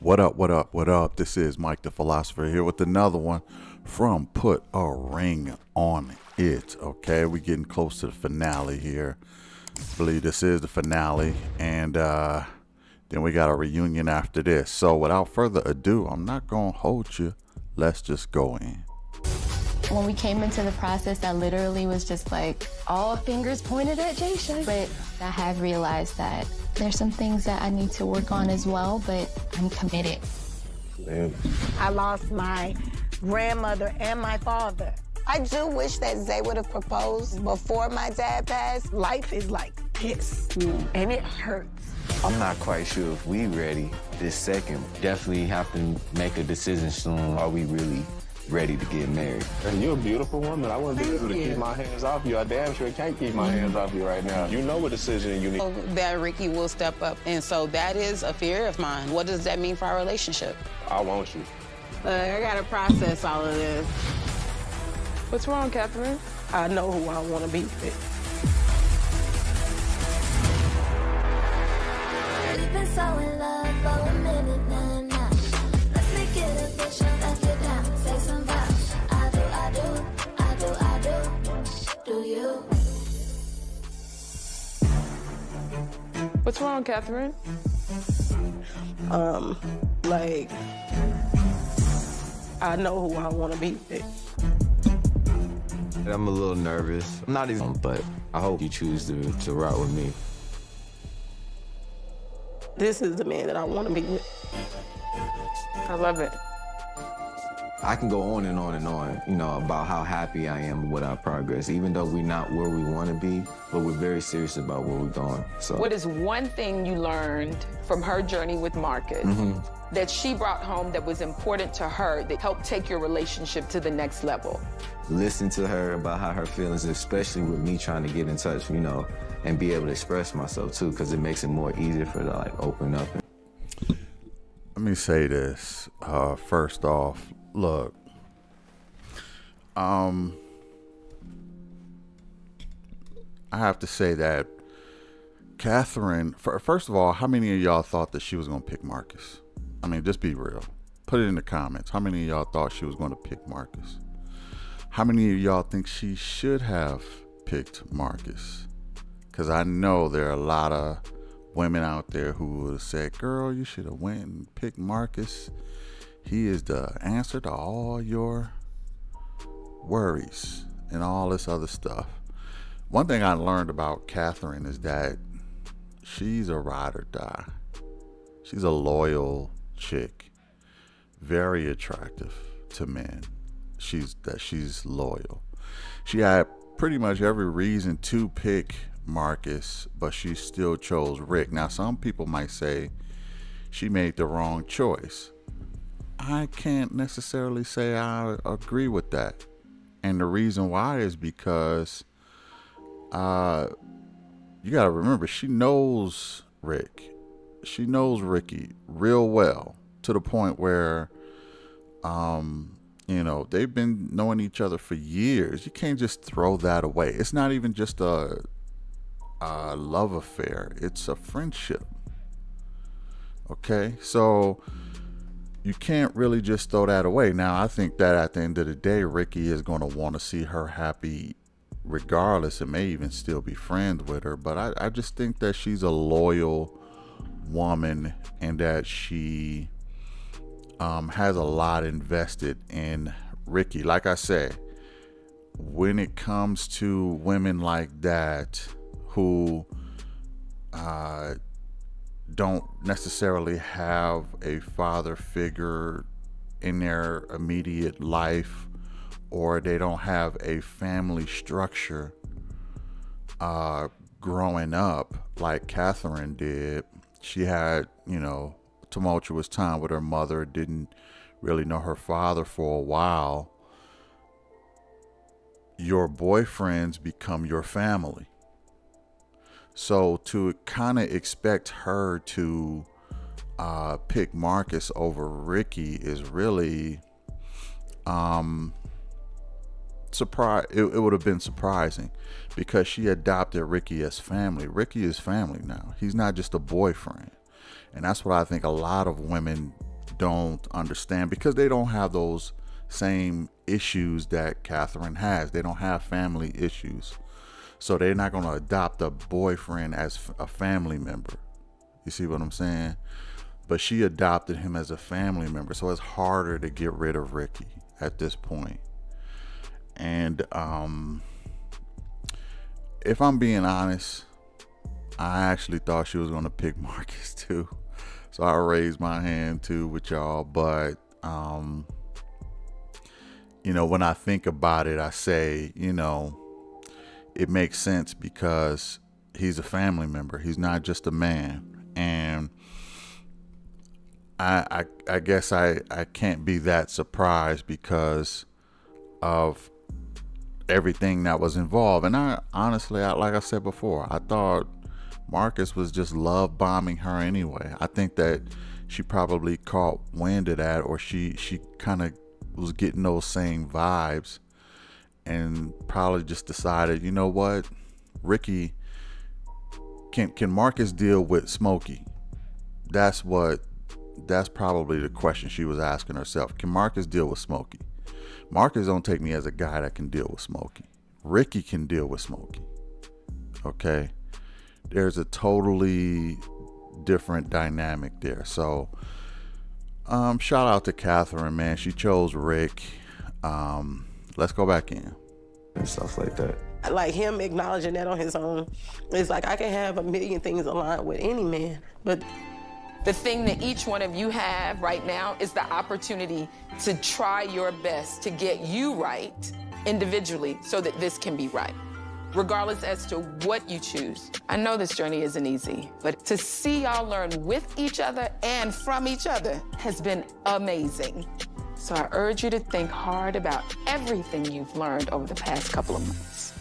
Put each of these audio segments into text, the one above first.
What up, what up, what up? This is Mike the Philosopher here with another one from Put a Ring on It. Okay, we're getting close to the finale here. I believe this is the finale, and uh, then we got a reunion after this. So, without further ado, I'm not gonna hold you. Let's just go in. When we came into the process, that literally was just like all fingers pointed at Jay But I have realized that there's some things that I need to work on as well, but I'm committed. Man. I lost my grandmother and my father. I do wish that Zay would have proposed before my dad passed. Life is like this, and it hurts. I'm not quite sure if we ready this second. Definitely have to make a decision soon. Are we really ready to get married. And you're a beautiful woman. I wouldn't be able to keep my hands off you. I damn sure can't keep my hands off you right now. You know what decision you need. That Ricky will step up. And so that is a fear of mine. What does that mean for our relationship? I want you. Uh, I gotta process all of this. What's wrong, Catherine? I know who I want to be with. We've been so in love for a minute What's wrong, Catherine? Um, like, I know who I want to be with. I'm a little nervous. I'm not even, but I hope you choose to, to rock with me. This is the man that I want to be with. I love it. I can go on and on and on, you know, about how happy I am with our progress, even though we're not where we want to be, but we're very serious about where we're going. So, what is one thing you learned from her journey with Marcus mm-hmm. that she brought home that was important to her that helped take your relationship to the next level? Listen to her about how her feelings, especially with me trying to get in touch, you know, and be able to express myself too, because it makes it more easier for her to like open up. Let me say this uh, first off look, um, I have to say that Catherine, first of all, how many of y'all thought that she was to pick Marcus? I mean, just be real. Put it in the comments. How many of y'all thought she was to pick Marcus? How many of y'all think she should have picked Marcus? Because I know there are a lot of women out there who would have said, "Girl, you should have went and picked Marcus." He is the answer to all your worries and all this other stuff. One thing I learned about Catherine is that she's a ride or die. She's a loyal chick, very attractive to men. She's that she's loyal. She had pretty much every reason to pick Marcus, but she still chose Rick. Now, some people might say she made the wrong choice. I can't necessarily say I agree with that. And the reason why is because uh you got to remember she knows Rick. She knows Ricky real well to the point where um you know, they've been knowing each other for years. You can't just throw that away. It's not even just a a love affair. It's a friendship. Okay? So you can't really just throw that away. Now, I think that at the end of the day, Ricky is going to want to see her happy regardless and may even still be friends with her. But I, I just think that she's a loyal woman and that she um, has a lot invested in Ricky. Like I said, when it comes to women like that who uh, don't necessarily have a father figure in their immediate life or they don't have a family structure uh, growing up like Catherine did. She had, you know, tumultuous time with her mother, didn't really know her father for a while. Your boyfriends become your family. So to kind of expect her to uh, pick Marcus over Ricky is really um surprise it, it would have been surprising because she adopted Ricky as family. Ricky is family now. He's not just a boyfriend. And that's what I think a lot of women don't understand because they don't have those same issues that Catherine has. They don't have family issues. So they're not going to adopt a boyfriend as a family member. You see what I'm saying? But she adopted him as a family member. So it's harder to get rid of Ricky at this point. And um if I'm being honest, I actually thought she was going to pick Marcus too. So I raised my hand too with y'all, but um you know, when I think about it, I say, you know, it makes sense because he's a family member. He's not just a man. And I I, I guess I, I can't be that surprised because of everything that was involved. And I honestly, I, like I said before, I thought Marcus was just love bombing her anyway. I think that she probably caught wind of that, or she she kind of was getting those same vibes, and probably just decided, you know what, Ricky, can can Marcus deal with Smokey? That's what. That's probably the question she was asking herself. Can Marcus deal with Smokey? Marcus don't take me as a guy that can deal with Smokey. Ricky can deal with Smokey. Okay. There's a totally different dynamic there. So um shout out to Catherine, man. She chose Rick. Um, let's go back in. And stuff like that. like him acknowledging that on his own. It's like I can have a million things aligned with any man, but The thing that each one of you have right now is the opportunity to try your best to get you right individually so that this can be right. Regardless as to what you choose. I know this journey isn't easy, but to see y'all learn with each other and from each other has been amazing. So I urge you to think hard about everything you've learned over the past couple of months.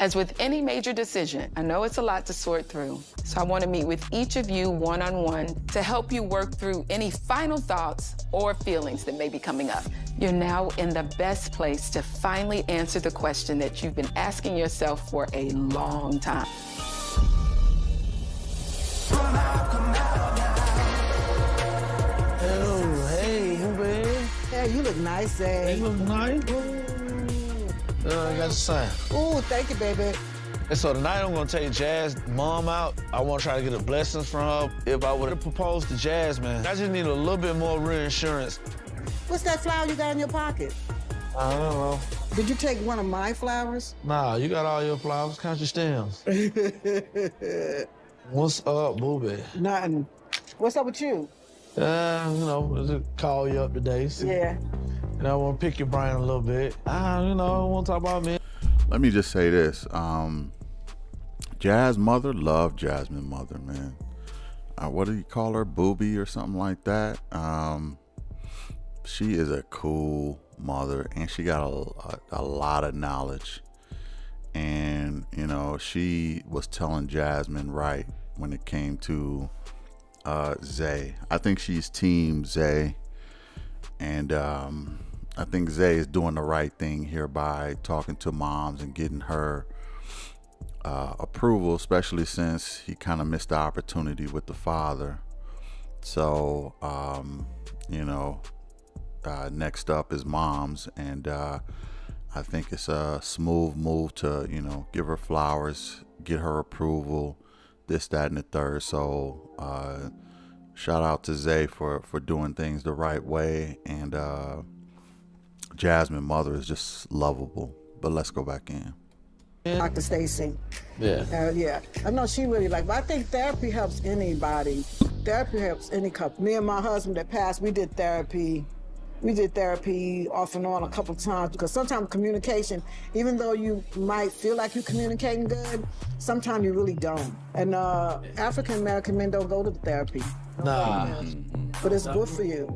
As with any major decision, I know it's a lot to sort through. So I want to meet with each of you one on one to help you work through any final thoughts or feelings that may be coming up. You're now in the best place to finally answer the question that you've been asking yourself for a long time. Oh, Yeah, you look nice, Zay. You look nice. Uh, I got to sign. Ooh, thank you, baby. And so tonight I'm gonna take Jazz mom out. I wanna try to get a blessings from her. If I would've proposed to Jazz, man, I just need a little bit more reinsurance. What's that flower you got in your pocket? I don't know. Did you take one of my flowers? Nah, you got all your flowers. Count your stems. What's up, booby? Nothing. What's up with you? Uh, you know, just call you up today. See, Yeah. And I want to pick your brain a little bit. Ah, you know, I want to talk about me. Let me just say this. Um Jazz mother, love Jasmine mother, man. Uh, what do you call her? Booby or something like that. Um she is a cool mother and she got a, a, a lot of knowledge. And, you know, she was telling Jasmine right when it came to uh Zay. I think she's team Zay. And um I think Zay is doing the right thing here by talking to moms and getting her uh, approval, especially since he kind of missed the opportunity with the father. So, um, you know, uh, next up is moms, and uh, I think it's a smooth move to, you know, give her flowers, get her approval, this, that, and the third. So, uh, shout out to Zay for for doing things the right way, and uh, Jasmine mother is just lovable. But let's go back in. Dr. Stacy. Yeah. Uh, yeah. I know she really like, but I think therapy helps anybody. Therapy helps any couple. Me and my husband that passed, we did therapy. We did therapy off and on a couple times because sometimes communication, even though you might feel like you're communicating good, sometimes you really don't. And uh, African American men don't go to therapy, Nah. but it's good for you.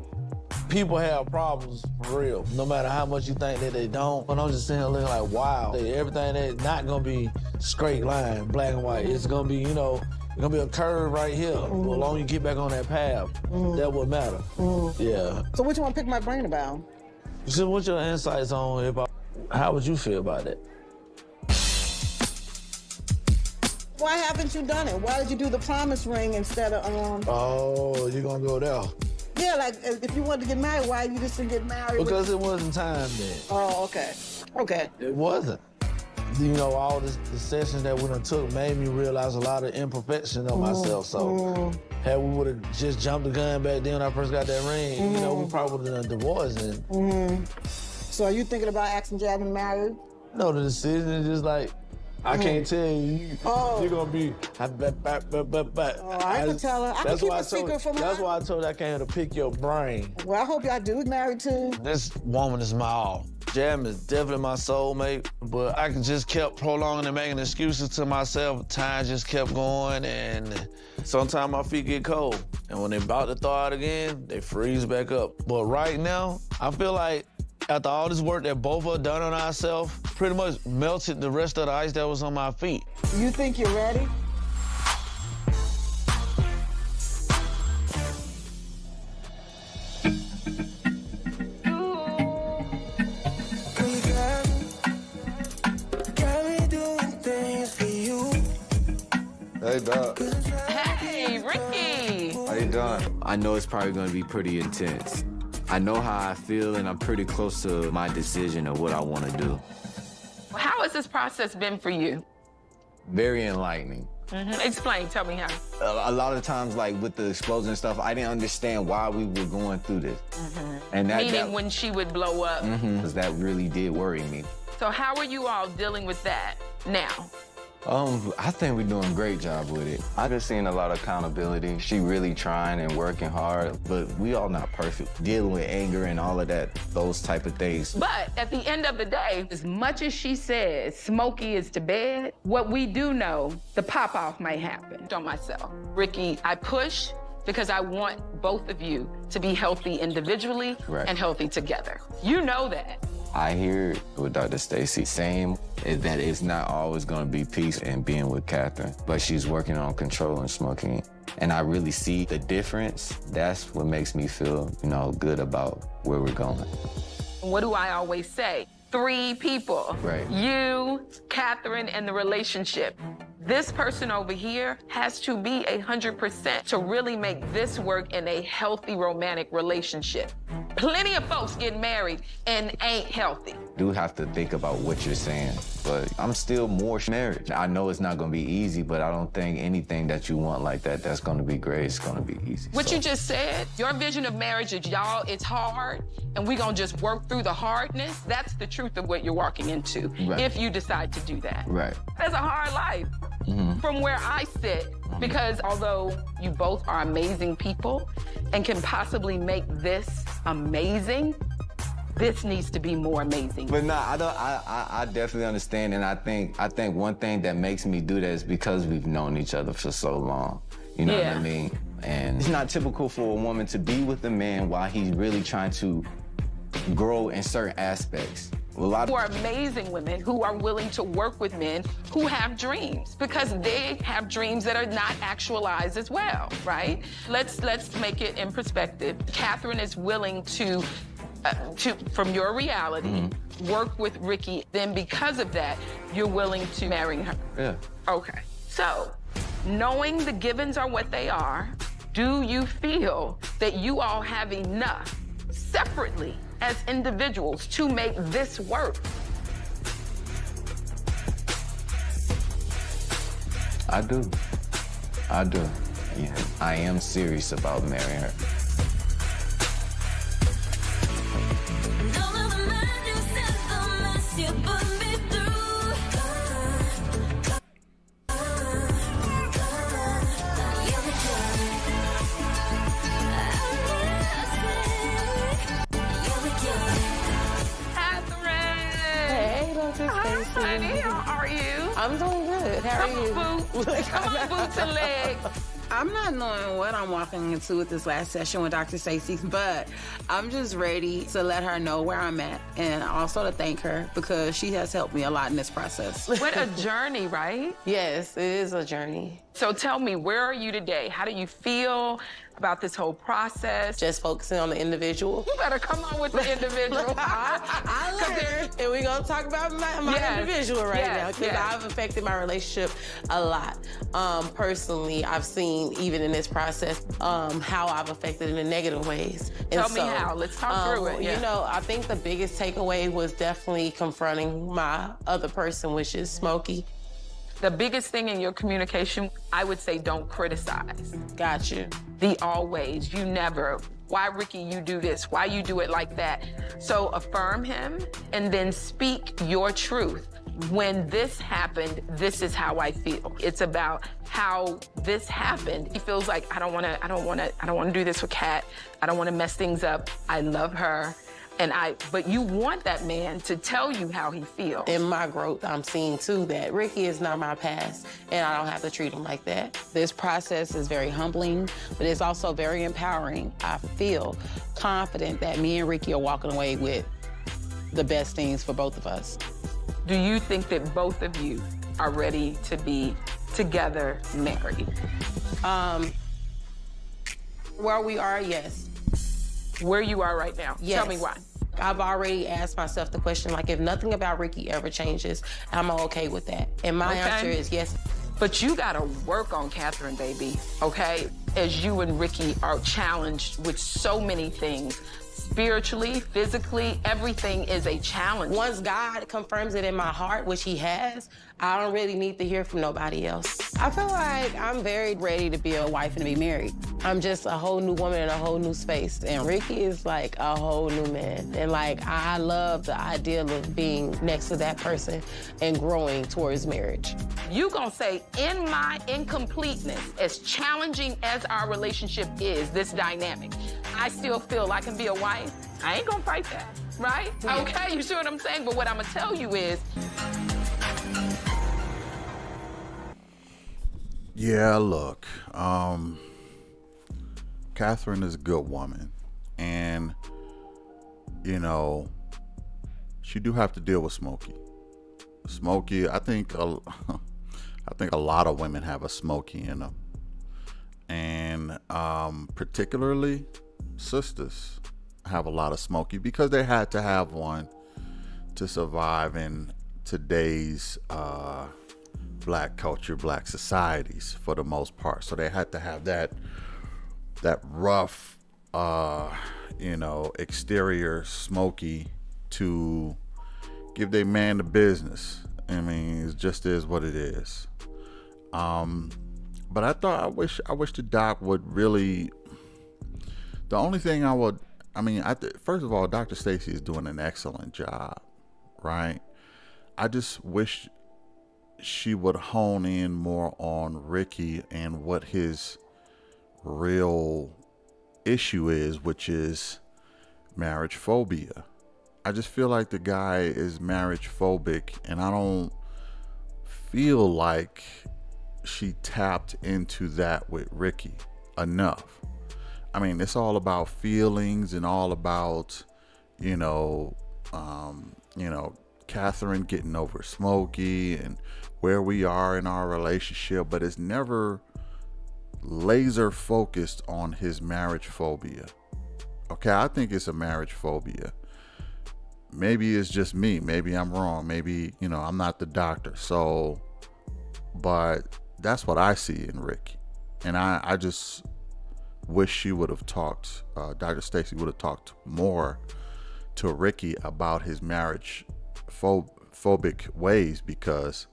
People have problems for real, no matter how much you think that they don't. But I'm just sitting here looking like, wow, everything that's not gonna be straight line, black and white. It's gonna be, you know, it's gonna be a curve right here. As long as you get back on that path, mm. that would matter. Mm. Yeah. So what you want to pick my brain about? So what's your insights on about how would you feel about it? Why haven't you done it? Why did you do the promise ring instead of um? Oh, you're gonna go there. Yeah, like uh, if you wanted to get married, why you just didn't get married? with- Because it wasn't time then. Oh, okay. Okay. It wasn't. You know, all this, the sessions that we done took made me realize a lot of imperfection of myself. So, had we would have just jumped the gun back then when I first got that ring, you know, we probably would have done divorced. And hmm So are you thinking about asking Jasmine marry? no, the decision is just like, I Mm. can't tell you, you Oh. you're gonna be. I, but, but, but, but, but. Oh, I can tell her. I can that's keep why a I told, secret from That's why I told her I came here to pick your brain. Well, I hope y'all do get married too. This woman is my all. Jam is definitely my soulmate, but I just kept prolonging and making excuses to myself. Time just kept going, and sometimes my feet get cold. And when they're about to thaw out again, they freeze back up. But right now, I feel like after all this work that both of us done on ourselves, pretty much melted the rest of the ice that was on my feet. You think you're ready? Hey, Doc. Hey, Ricky. How you doing? I know it's probably gonna be pretty intense. I know how I feel, and I'm pretty close to my decision of what I want to do. How has this process been for you? Very enlightening. Mhm. Explain. Tell me how. A, a lot of times, like with the explosion and stuff, I didn't understand why we were going through this, and that, Meaning that when she would blow up. because that really did worry me. So how are you all dealing with that now? Um, I think we're doing a great job with it. I've been seeing a lot of accountability. She really trying and working hard, but we all not perfect. Dealing with anger and all of that, those type of things. But at the end of the day, as much as she says Smokey is to bed, what we do know, the pop off might happen on myself. Ricky, I push because I want both of you to be healthy individually Right. and healthy together. You know that. I hear with Dr. Stacy is that it's not always going to be peace and being with Catherine, but she's working on controlling Smokey. And I really see the difference. That's what makes me feel, you know, good about where we're going. What do I always say? Three people. Right. You, Catherine, and the relationship. This person over here has to be a 100% to really make this work in a healthy romantic relationship. Plenty of folks get married and ain't healthy. Do have to think about what you're saying, but I'm still more married. I know it's not going to be easy, but I don't think anything that you want like that that's going to be great It's going to be easy. What So- you just said, your vision of marriage is y'all, it's hard, and we're gonna just work through the hardness. That's the truth of what you're walking into Right. if you decide to do that. Right. That's a hard life Mhm. from where I sit because although you both are amazing people and can possibly make this amazing, this needs to be more amazing. But nah, I don't. I, I I definitely understand, and I think I think one thing that makes me do that is because we've known each other for so long. You know Yeah. what I mean? And it's not typical for a woman to be with a man while he's really trying to grow in certain aspects. A lot who are amazing women who are willing to work with men who have dreams because they have dreams that are not actualized as well, right? Let's let's make it in perspective. Catherine is willing to uh, to from your reality work with Ricky. Then because of that, you're willing to marry her. Yeah. Okay. So, knowing the givens are what they are, do you feel that you all have enough separately as individuals to make this work? I do. I do. Yeah. I am serious about marrying her. Hi, Stacy. honey. How are you? I'm doing good. How are Come you? on, boots. Come on, boots and legs. I'm not knowing what I'm walking into with this last session with Dr. Stacy, but I'm just ready to let her know where I'm at and also to thank her because she has helped me a lot in this process. What a journey, right? Yes, it is a journey. So tell me, where are you today? How do you feel about this whole process? Just focusing on the individual. You better come on with the individual. I learned, and we're gonna talk about my, my Yes, individual right yes, now because yes. I've affected my relationship a lot. Um, personally, I've seen even in this process um, how I've affected in the negative ways. Tell me how. Let's talk through it, yeah. um, You know, I think the biggest takeaway was definitely confronting my other person, which is Smokey. The biggest thing in your communication, I would say don't criticize. Got you. The always, you never. Why, Ricky, you do this? Why you do it like that? So affirm him and then speak your truth. When this happened, this is how I feel. It's about how this happened. He feels like I don't wanna, I don't wanna, I don't wanna do this with Kat. I don't wanna mess things up. I love her. And I, but you want that man to tell you how he feels. In my growth, I'm seeing too that Ricky is not my past, and I don't have to treat him like that. This process is very humbling, but it's also very empowering. I feel confident that me and Ricky are walking away with the best things for both of us. Do you think that both of you are ready to be together, married? Um, where we are, yes. Where you are right now? Yes. Tell me why. I've already asked myself the question, like, if nothing about Ricky ever changes, I'm okay with that. And my Okay. answer is yes. But you gotta work on Catherine, baby, okay? As you and Ricky are challenged with so many things. Spiritually, physically, everything is a challenge. Once God confirms it in my heart, which He has, I don't really need to hear from nobody else. I feel like I'm very ready to be a wife and to be married. I'm just a whole new woman in a whole new space. And Ricky is like a whole new man. And like, I love the idea of being next to that person and growing towards marriage. You gonna say, in my incompleteness, as challenging as our relationship is, this dynamic, I still feel I can be a wife. I ain't gonna fight that, right? Yeah. Okay, you see what I'm saying? But what I'm gonna tell you is, Yeah, look, um, Catherine is a good woman, and you know, she do have to deal with Smokey. Smokey, I think, a, I think a lot of women have a Smokey in them, and um, particularly sisters have a lot of Smokey because they had to have one to survive in today's uh, black culture, black societies for the most part. So they had to have that that rough, uh, you know, exterior smoky to give their man the business. I mean, it just is what it is. Um, but I thought I wish I wish the doc would really. The only thing I would, I mean, I th- first of all, Dr. Stacy is doing an excellent job, right? I just wish she would hone in more on Ricky and what his real issue is, which is marriage phobia. I just feel like the guy is marriage phobic, and I don't feel like she tapped into that with Ricky enough. I mean, it's all about feelings and all about, you know, um, you know, Catherine getting over Smokey and where we are in our relationship, but it's never laser focused on his marriage phobia. Okay, I think it's a marriage phobia. Maybe it's just me. Maybe I'm wrong. Maybe, you know, I'm not the doctor. So, but that's what I see in Ricky. And I, I just wish she would have talked, uh, Dr. Stacy would have talked more to Ricky about his marriage phobic ways because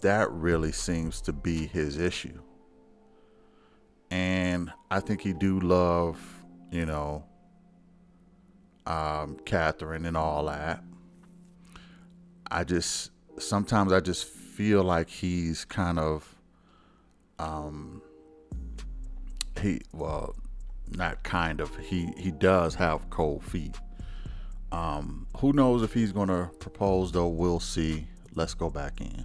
that really seems to be his issue. And I think he do love, you know, um, Catherine and all that. I just sometimes I just feel like he's kind of um he well not kind of he he does have cold feet um who knows if he's gonna propose though. We'll see. Let's go back in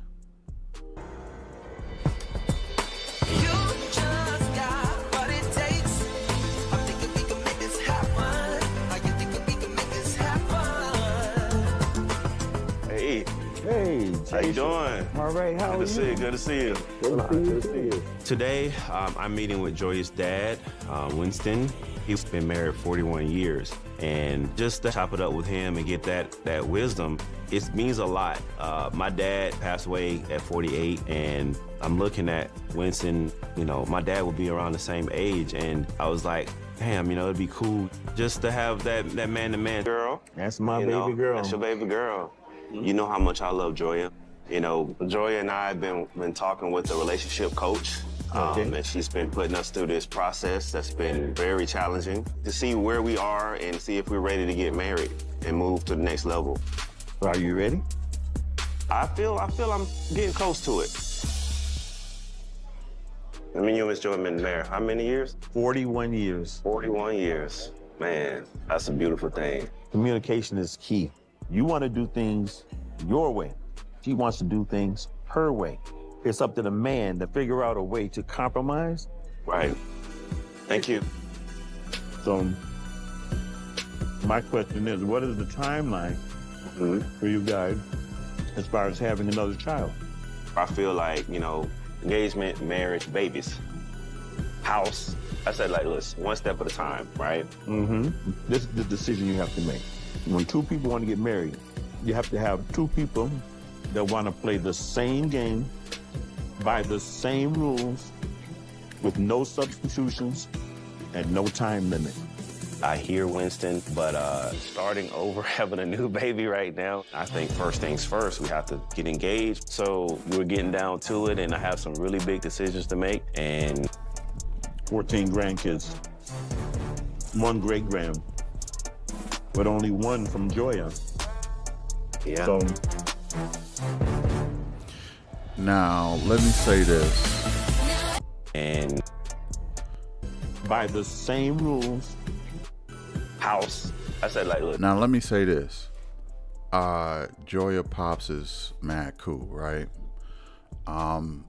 How you doing? All right, how Good are to see you. Good to see you. Good to see you. Today, um, I'm meeting with Joya's dad, uh, Winston. He's been married 41 years, and just to chop it up with him and get that that wisdom, it means a lot. Uh, my dad passed away at 48, and I'm looking at Winston. You know, my dad would be around the same age, and I was like, damn, you know, it'd be cool just to have that that man to man girl. That's my baby know, girl. That's your baby girl. You know how much I love Joya. You know, Joya and I have been been talking with the relationship coach. Um, Okay. and she's been putting us through this process that's been very challenging to see where we are and see if we're ready to get married and move to the next level. Are you ready? I feel I feel I'm getting close to it. I mean, you and Miss Joy have been married how many years? 41 years. 41 years. Man, that's a beautiful thing. Communication is key. You want to do things your way. She wants to do things her way. It's up to the man to figure out a way to compromise. Right. Thank you. So, my question is what is the timeline Mm-hmm. for you guys as far as having another child? I feel like, you know, engagement, marriage, babies, house. I said like, listen, one step at a time, right? Mm-hmm. This is the decision you have to make. When two people want to get married, you have to have two people that want to play the same game by the same rules with no substitutions and no time limit. I hear Winston, but uh, starting over, having a new baby right now, I think first things first, we have to get engaged. So we're getting down to it, and I have some really big decisions to make. And 14 grandkids, one great grand, but only one from Joya. Yeah. So Now, let me say this. And by the same rules, house. I said like, look, Now, let me say this. Uh, Joya Pops is mad cool, right? Um,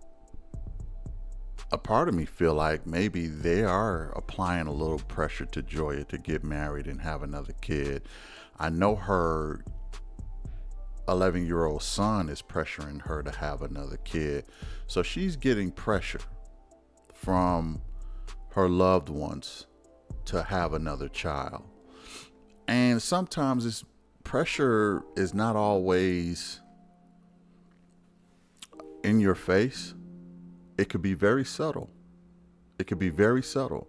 a part of me feel like maybe they are applying a little pressure to Joya to get married and have another kid. I know her 11 year old son is pressuring her to have another kid. So she's getting pressure from her loved ones to have another child. And sometimes this pressure is not always in your face. It could be very subtle. It could be very subtle.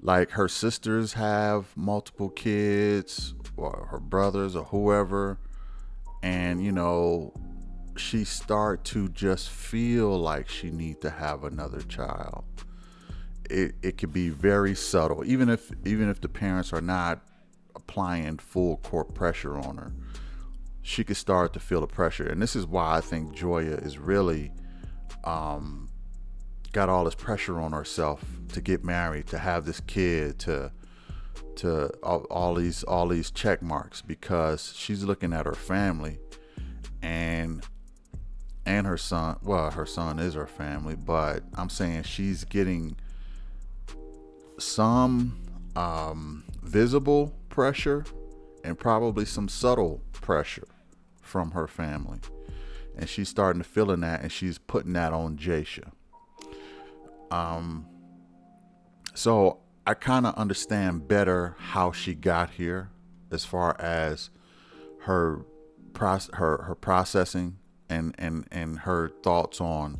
Like her sisters have multiple kids, or her brothers, or whoever, and you know, she start to just feel like she need to have another child. It it could be very subtle, even if even if the parents are not applying full court pressure on her, she could start to feel the pressure. And this is why I think Joya is really um, got all this pressure on herself to get married, to have this kid, to to all, all these all these check marks because she's looking at her family and and her son. Well, her son is her family, but I'm saying she's getting some um, visible pressure and probably some subtle pressure from her family. And she's starting to feel in that and she's putting that on Jasha. Um so I kind of understand better how she got here as far as her proc- her her processing and and and her thoughts on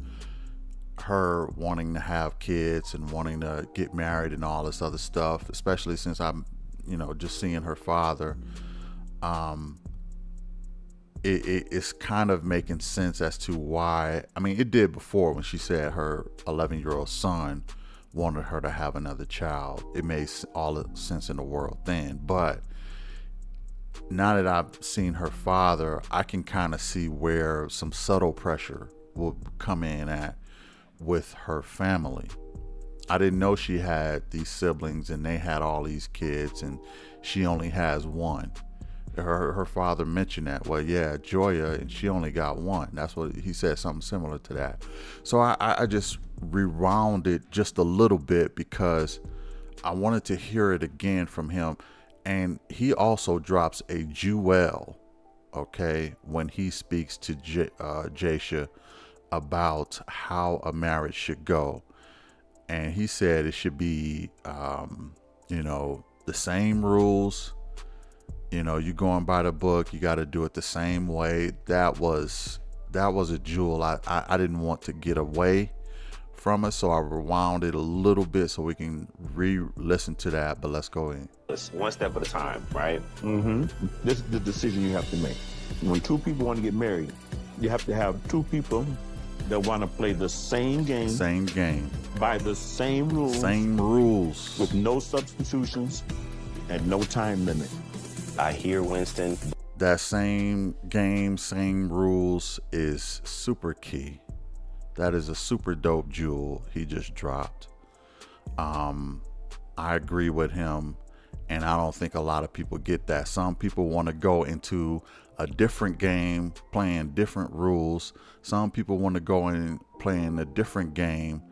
her wanting to have kids and wanting to get married and all this other stuff, especially since I'm, you know, just seeing her father. Um, it, it, it's kind of making sense as to why. I mean, it did before when she said her 11 year old son wanted her to have another child. It made all the sense in the world then. But now that I've seen her father, I can kind of see where some subtle pressure will come in at with her family. I didn't know she had these siblings and they had all these kids and she only has one. Her her father mentioned that. Well, yeah, Joya, and she only got one. That's what he said, something similar to that. So I, I I just rewound it just a little bit because I wanted to hear it again from him. And he also drops a jewel okay, when he speaks to J- uh, Jasha about how a marriage should go. And he said it should be, um, you know, the same rules. You know, you're going by the book, you got to do it the same way. That was that was a jewel. I, I, I didn't want to get away from it, so I rewound it a little bit so we can re-listen to that. But let's go in. It's one step at a time, right? Mm-hmm. This is the decision you have to make. When two people want to get married, you have to have two people that want to play the same game. Same game. By the same rules. Same rules. With no substitutions and no time limit. I hear Winston. That same game, same rules is super key. That is a super dope jewel he just dropped. Um, I agree with him, and I don't think a lot of people get that. Some people want to go into a different game, playing different rules. Some people want to go in playing a different game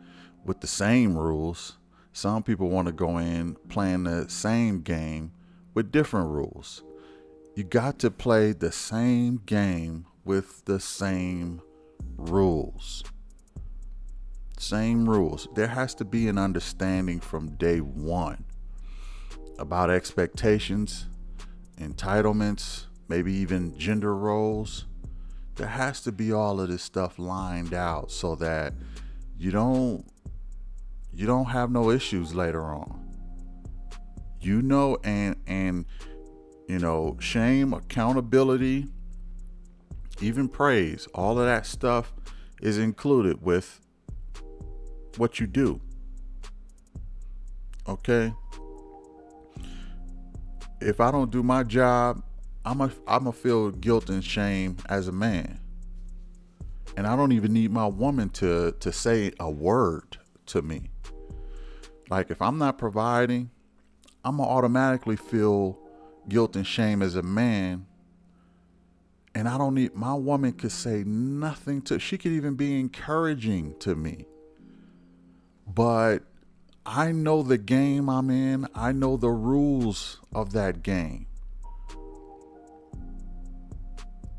with the same rules. Some people want to go in playing the same game with different rules. You got to play the same game with the same rules. Same rules. There has to be an understanding from day one about expectations, entitlements, maybe even gender roles. There has to be all of this stuff lined out so that you don't you don't have no issues later on. You know and and you know, shame, accountability, even praise, all of that stuff is included with what you do. Okay? If I don't do my job, I'm a I'm a feel guilt and shame as a man. And I don't even need my woman to to say a word to me. Like if I'm not providing, I'm gonna automatically feel guilt and shame as a man. And I don't need my woman could say nothing to she could even be encouraging to me. But I know the game I'm in. I know the rules of that game.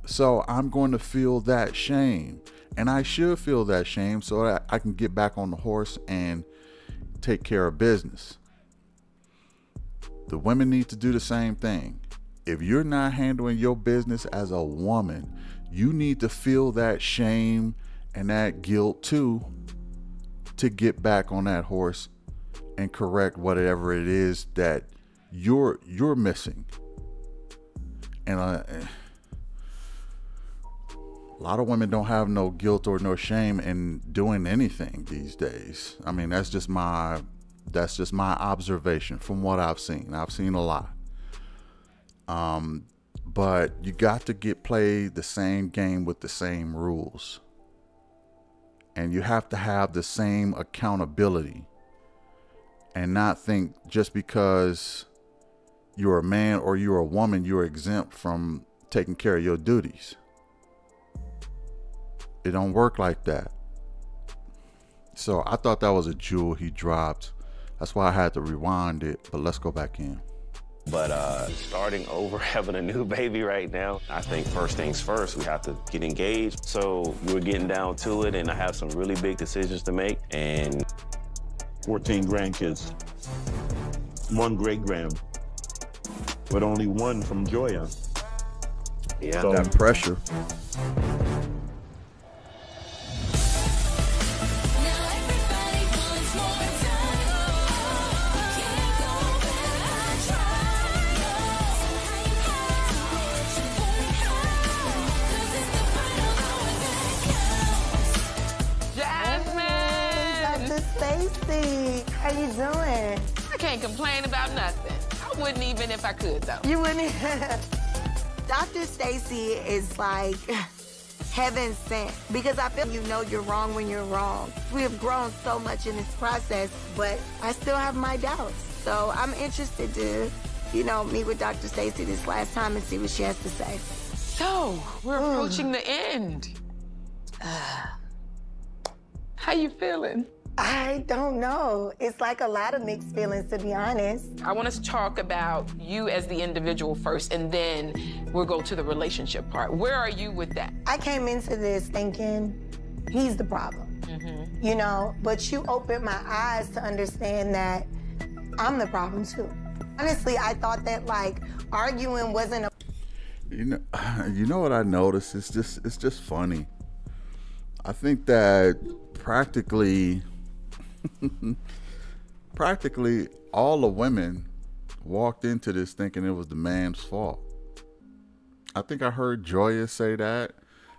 So I'm going to feel that shame. And I should feel that shame so that I can get back on the horse and take care of business. The women need to do the same thing. If you're not handling your business as a woman, you need to feel that shame and that guilt too to get back on that horse and correct whatever it is that you're you're missing. And uh, a lot of women don't have no guilt or no shame in doing anything these days. I mean, that's just my that's just my observation from what I've seen. I've seen a lot. Um, but you got to get played the same game with the same rules. And you have to have the same accountability and not think just because you're a man or you're a woman, you're exempt from taking care of your duties. It don't work like that. So I thought that was a jewel he dropped. That's why I had to rewind it, but let's go back in. But uh, starting over, having a new baby right now, I think first things first, we have to get engaged. So we're getting down to it, and I have some really big decisions to make. And 14 grandkids, one great grand, but only one from Joya. Yeah, So- that pressure. Stacy, how you doing? I can't complain about nothing. I wouldn't even if I could, though. You wouldn't. Dr. Stacy is like heaven sent because I feel you know you're wrong when you're wrong. We have grown so much in this process, but I still have my doubts. So I'm interested to, you know, meet with Dr. Stacy this last time and see what she has to say. So, we're hmm. approaching the end. How you feeling? I don't know. It's like a lot of mixed feelings, to be honest. I want us to talk about you as the individual first, and then we'll go to the relationship part. Where are you with that? I came into this thinking he's the problem, mm-hmm. you know, but you opened my eyes to understand that I'm the problem too. Honestly, I thought that like arguing wasn't a You know, you know what I noticed? It's just it's just funny. I think that practically practically all the women walked into this thinking it was the man's fault. I think I heard Joya say that.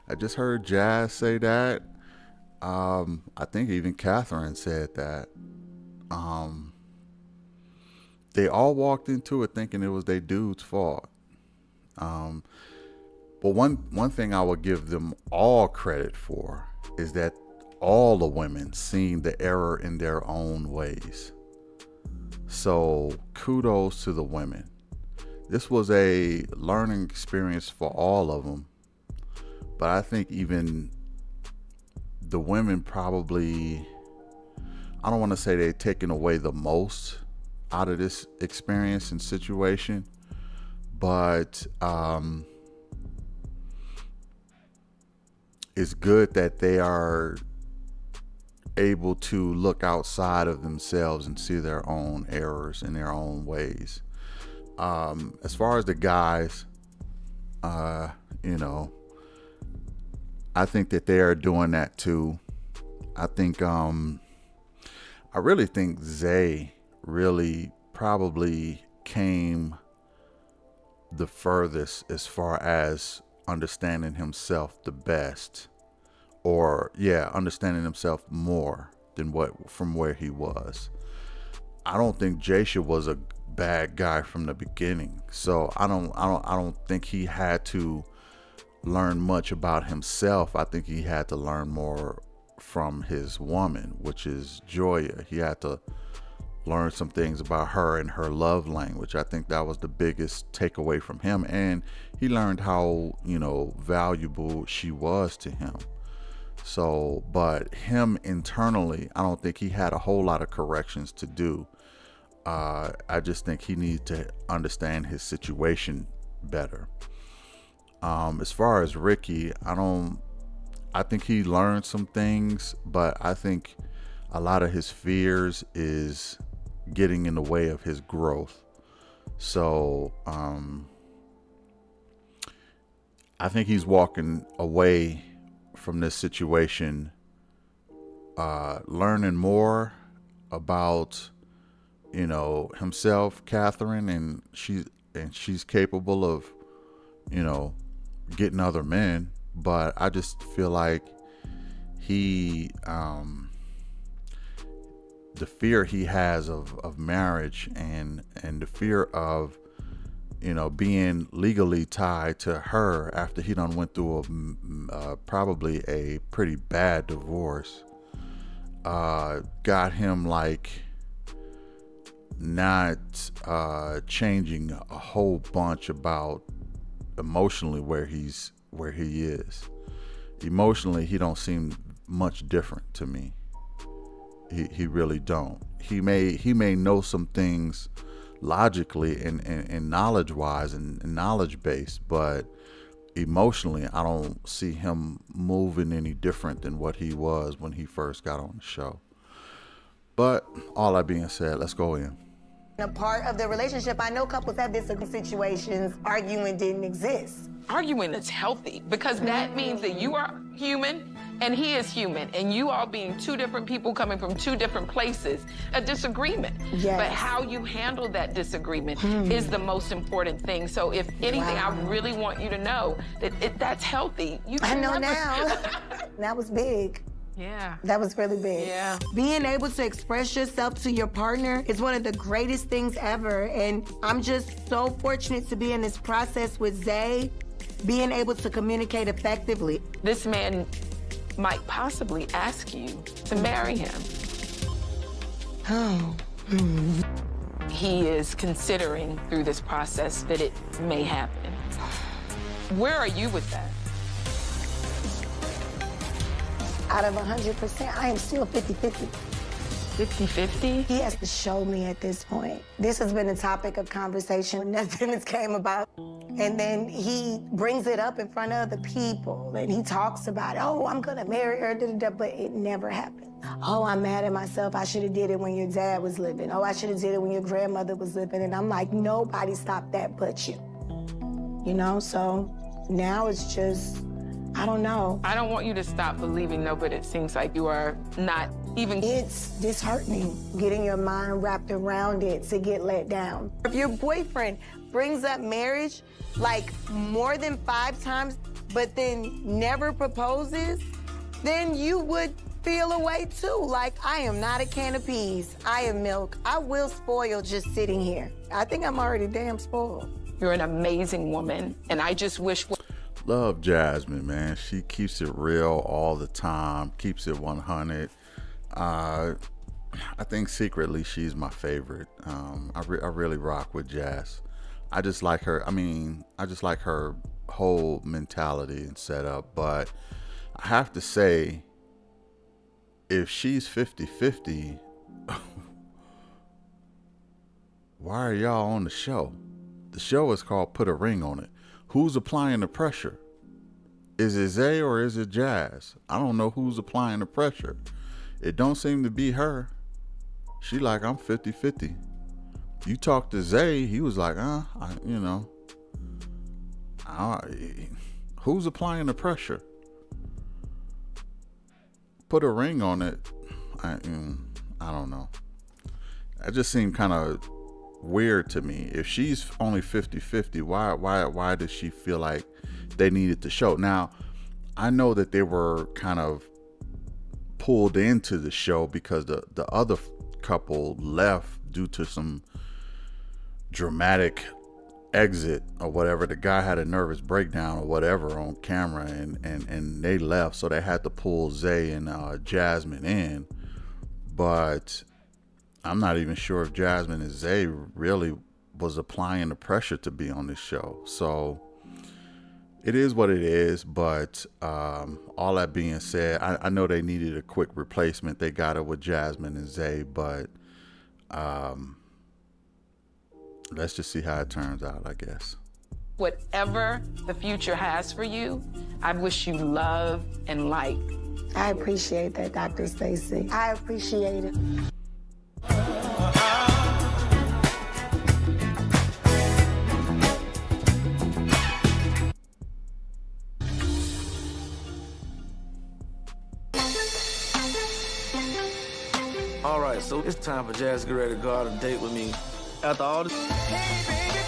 I just heard Jazz say that. Um, I think even Catherine said that. Um, they all walked into it thinking it was their dude's fault. Um, but one one thing I would give them all credit for is that all the women seeing the error in their own ways. So kudos to the women. This was a learning experience for all of them. But I think even the women probably I don't want to say they're taking away the most out of this experience and situation, but um, it's good that they are able to look outside of themselves and see their own errors in their own ways. Um, as far as the guys, uh, you know, I think that they are doing that too. I think, um, I really think Zay really probably came the furthest as far as understanding himself the best or yeah understanding himself more than what from where he was i don't think jasha was a bad guy from the beginning so i don't i don't i don't think he had to learn much about himself i think he had to learn more from his woman which is joya he had to learn some things about her and her love language. I think that was the biggest takeaway from him. And he learned how, you know, valuable she was to him. So, but him internally, I don't think he had a whole lot of corrections to do. Uh, I just think he needs to understand his situation better. Um, as far as Ricky, I don't, I think he learned some things, but I think a lot of his fears is getting in the way of his growth. So um, I think he's walking away from this situation, uh, learning more about you know himself, Catherine, and she's and she's capable of you know getting other men. But I just feel like he um, the fear he has of, of marriage and and the fear of you know being legally tied to her after he done went through a uh, probably a pretty bad divorce uh, got him like not uh, changing a whole bunch about emotionally where he's where he is emotionally he don't seem much different to me he, he really don't. He may he may know some things logically and, and, and knowledge wise and, and knowledge based, but emotionally I don't see him moving any different than what he was when he first got on the show. But all that being said, let's go in. a part of the relationship. I know couples have this situations. Arguing didn't exist. Arguing is healthy because that means that you are human and he is human, and you all being two different people coming from two different places, a disagreement. Yes. But how you handle that disagreement Hmm. is the most important thing. So if anything, I really want you to know that it, that's healthy. You I know never- now. that was big. Yeah. That was really big. Yeah. Being able to express yourself to your partner is one of the greatest things ever. And I'm just so fortunate to be in this process with Zay, being able to communicate effectively. This man might possibly ask you to marry him. Oh. He is considering through this process that it may happen. Where are you with that? Out of 100%, I am still 50 50. 50-50? He has to show me at this point. This has been a topic of conversation. Nothing has came about. And then he brings it up in front of other people and he talks about, oh, I'm gonna marry her, da, da, da, but it never happened. Oh, I'm mad at myself. I should have did it when your dad was living. Oh, I should have did it when your grandmother was living. And I'm like, nobody stopped that but you. You know, so now it's just, I don't know. I don't want you to stop believing, though, but it seems like you are not even. It's disheartening getting your mind wrapped around it to get let down. If your boyfriend brings up marriage like more than five times, but then never proposes, then you would feel a way too. Like, I am not a can of peas. I am milk. I will spoil just sitting here. I think I'm already damn spoiled. You're an amazing woman, and I just wish. Love Jasmine, man. She keeps it real all the time, keeps it 100. Uh, I think secretly she's my favorite. Um, I, re- I really rock with Jazz. I just like her. I mean, I just like her whole mentality and setup. But I have to say, if she's 50 50, why are y'all on the show? The show is called Put a Ring on It. Who's applying the pressure? Is it Zay or is it Jazz? I don't know who's applying the pressure. It don't seem to be her. She like, I'm 50 50. You talk to Zay, he was like, uh, I, you know, I, who's applying the pressure? Put a ring on it. I, mm, I don't know. That just seemed kind of weird to me. If she's only 50-50, why why why does she feel like they needed to show? Now, I know that they were kind of pulled into the show because the the other couple left due to some dramatic exit or whatever. The guy had a nervous breakdown or whatever on camera and and and they left so they had to pull zay and uh, jasmine in. But i'm not even sure if jasmine and zay really was applying the pressure to be on this show. So it is what it is but um, all that being said I, I know they needed a quick replacement they got it with jasmine and zay but um, let's just see how it turns out, I guess. Whatever the future has for you, I wish you love and light. I appreciate that, Dr. Stacy. I appreciate it. All right, so it's time for Jazz to to go out and date with me. After all this. Hey, baby.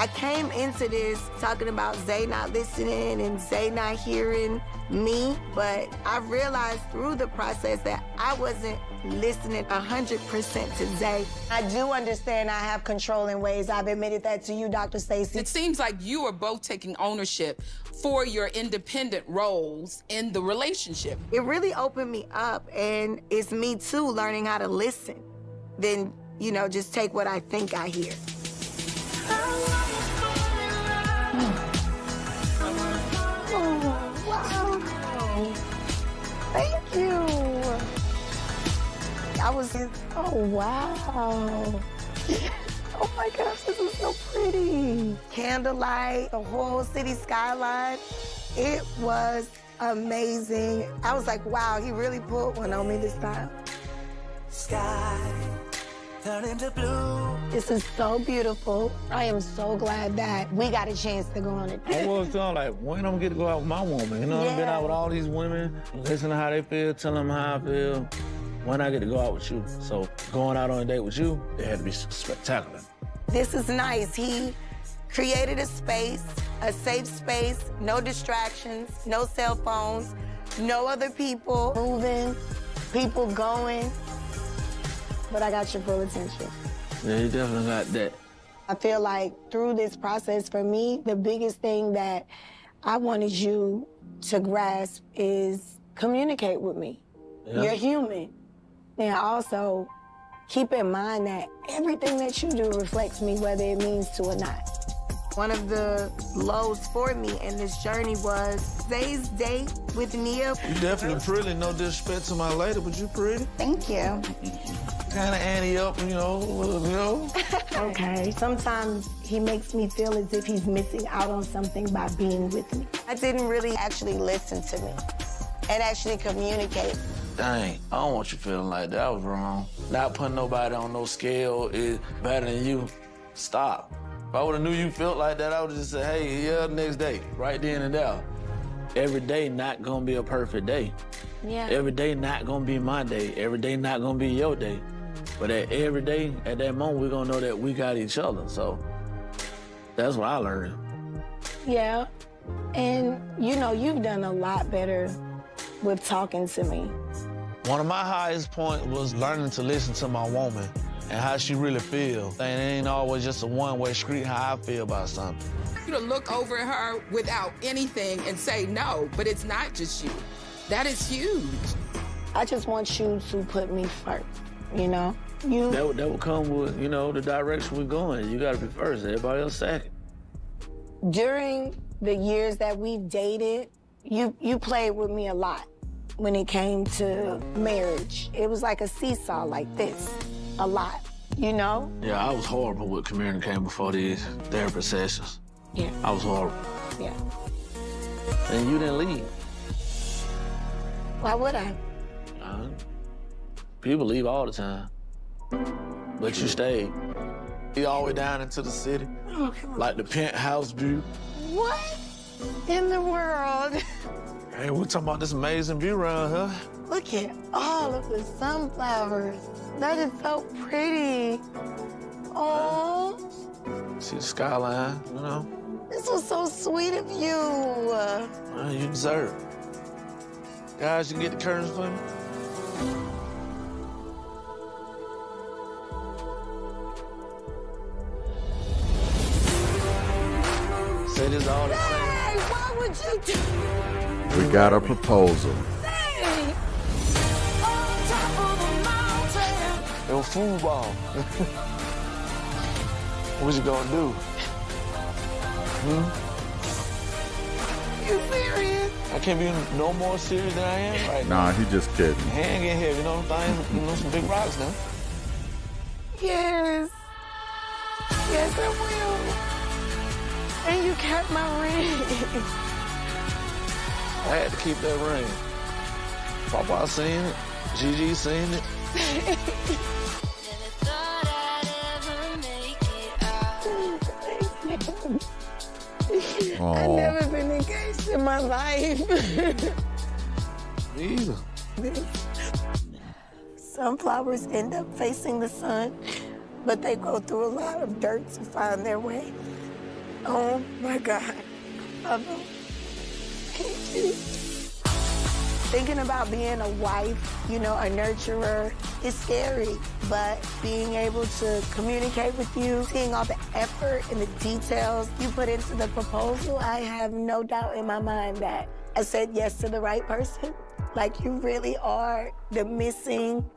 I came into this talking about Zay not listening and Zay not hearing me, but I realized through the process that I wasn't listening 100% to Zay. I do understand I have control in ways. I've admitted that to you, Dr. Stacy. It seems like you are both taking ownership for your independent roles in the relationship. It really opened me up, and it's me too learning how to listen. Then, you know, just take what I think I hear. Oh, wow. Thank you. I was in, oh, wow. Oh my gosh, this is so pretty. Candlelight, the whole city skyline. It was amazing. I was like, wow, he really pulled one on me this time. Sky turn into blue. This is so beautiful. I am so glad that we got a chance to go on it. I was feeling like, when I'm gonna get to go out with my woman? You know, I've been out with all these women, listen to how they feel, tell them how I feel. When I get to go out with you. So going out on a date with you, it had to be spectacular. This is nice. He created a space, a safe space, no distractions, no cell phones, no other people moving, people going. But I got your full attention. Yeah, you definitely got that. I feel like through this process, for me, the biggest thing that I wanted you to grasp is communicate with me. Yeah. You're human. And also keep in mind that everything that you do reflects me, whether it means to or not. One of the lows for me in this journey was Zay's date with Nia. You definitely pretty. No disrespect to my lady, but you pretty. Thank you. Kind of Annie up, you know, you know. Okay. Sometimes he makes me feel as if he's missing out on something by being with me. I didn't really actually listen to me and actually communicate. Dang, I don't want you feeling like that. I was wrong. Not putting nobody on no scale is better than you. Stop. If I would have knew you felt like that, I would just said, hey, yeah, next day, right then and there. Every day not gonna be a perfect day. Yeah. Every day not gonna be my day. Every day not gonna be your day. But at every day, at that moment, we're gonna know that we got each other. So that's what I learned. Yeah. And you know, you've done a lot better with talking to me. One of my highest points was learning to listen to my woman and how she really feels. And it ain't always just a one-way street how I feel about something. You to look over at her without anything and say no, but it's not just you. That is huge. I just want you to put me first, you know? You That would, that would come with, you know, the direction we're going. You gotta be first, everybody else second. during the years that we've dated, you you played with me a lot when it came to marriage. It was like a seesaw like this, a lot, you know? Yeah, I was horrible with communicating before these therapy sessions. Yeah. I was horrible. Yeah. And you didn't leave. Why would I? Uh, people leave all the time. But you stayed. You all the way down into the city. Like the penthouse view. What in the world? Hey, we're talking about this amazing view around here. Look at all of the sunflowers. That is so pretty. Oh, See the skyline, you know? this was so sweet of you. Well, you deserve it. Guys, you can get the curtains for me? Say this all the time. Hey, why would you do We got a proposal. that? On top of a mountain. It was football. what you gonna do? Hmm? You serious? I can't be no more serious than I am right now. Nah, he just kidding. Hand get heavy, you know what I'm saying? You know, some big rocks now. Yes. Yes, I will. And you kept my ring. I had to keep that ring. Papa seen it. Gigi seen it. I've oh. never been engaged in my life. Me either. Sunflowers end up facing the sun, but they go through a lot of dirt to find their way. Oh my God. Mother, thank you. Thinking about being a wife, you know, a nurturer, is scary. But being able to communicate with you, seeing all the effort and the details you put into the proposal, I have no doubt in my mind that I said yes to the right person. Like you really are the missing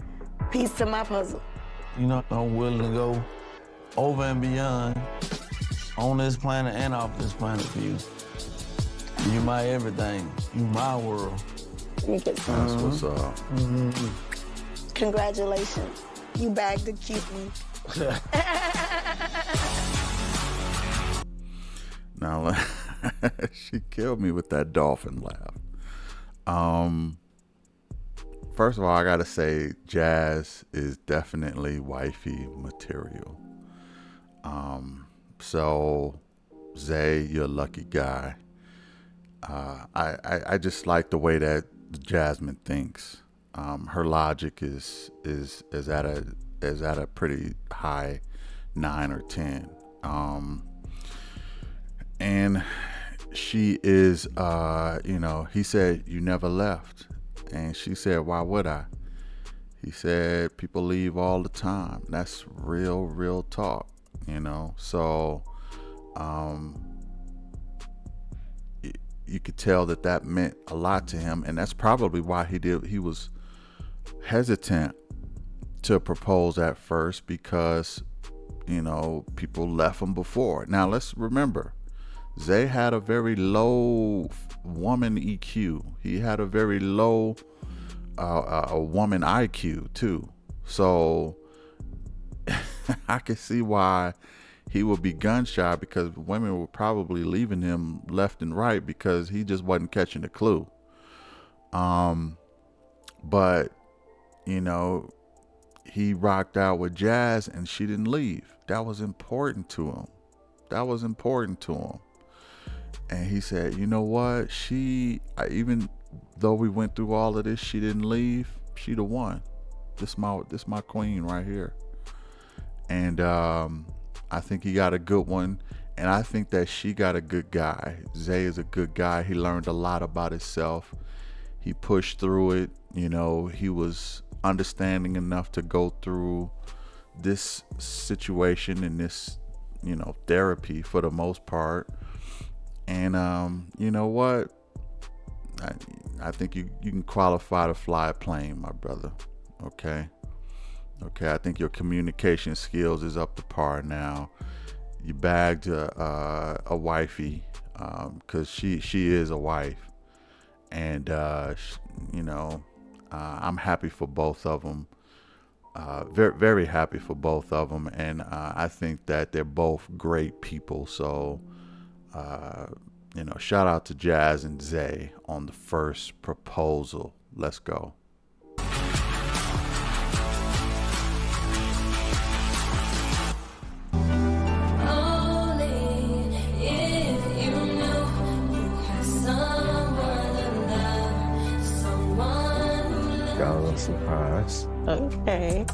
piece to my puzzle. You know, I'm willing to go over and beyond on this planet and off this planet for you. You my everything. You my world. Let me get some. That's what's up. Congratulations. You bagged a cute one. Now, she killed me with that dolphin laugh. Um, first of all, I gotta say, Jazz is definitely wifey material. Um, so Zay, you're a lucky guy. Uh, I, I I just like the way that Jasmine thinks. Um, her logic is is is at a is at a pretty high nine or ten. Um, and she is uh you know he said you never left and she said why would i he said people leave all the time that's real real talk you know so um you could tell that that meant a lot to him and that's probably why he did he was hesitant to propose at first because you know, people left him before. Now let's remember, Zay had a very low woman EQ. He had a very low uh, a woman IQ too. So I can see why he would be gun shy because women were probably leaving him left and right because he just wasn't catching the clue. Um, but you know, he rocked out with Jazz and she didn't leave. That was important to him. That was important to him. And he said, you know what? She, I, even though we went through all of this, she didn't leave. She the one. This my this my queen right here. And um, I think he got a good one. And I think that she got a good guy. Zay is a good guy. He learned a lot about himself. He pushed through it. You know, he was understanding enough to go through this situation and this, you know, therapy for the most part. And um, you know what? I, I think you, you can qualify to fly a plane, my brother. Okay. Okay. I think your communication skills is up to par now. You bagged a, a wifey because um, she she is a wife, and uh, sh- you know uh, I'm happy for both of them. Uh, very very happy for both of them, and uh, I think that they're both great people. So uh, you know, shout out to Jazz and Zay on the first proposal. Let's go. Okay.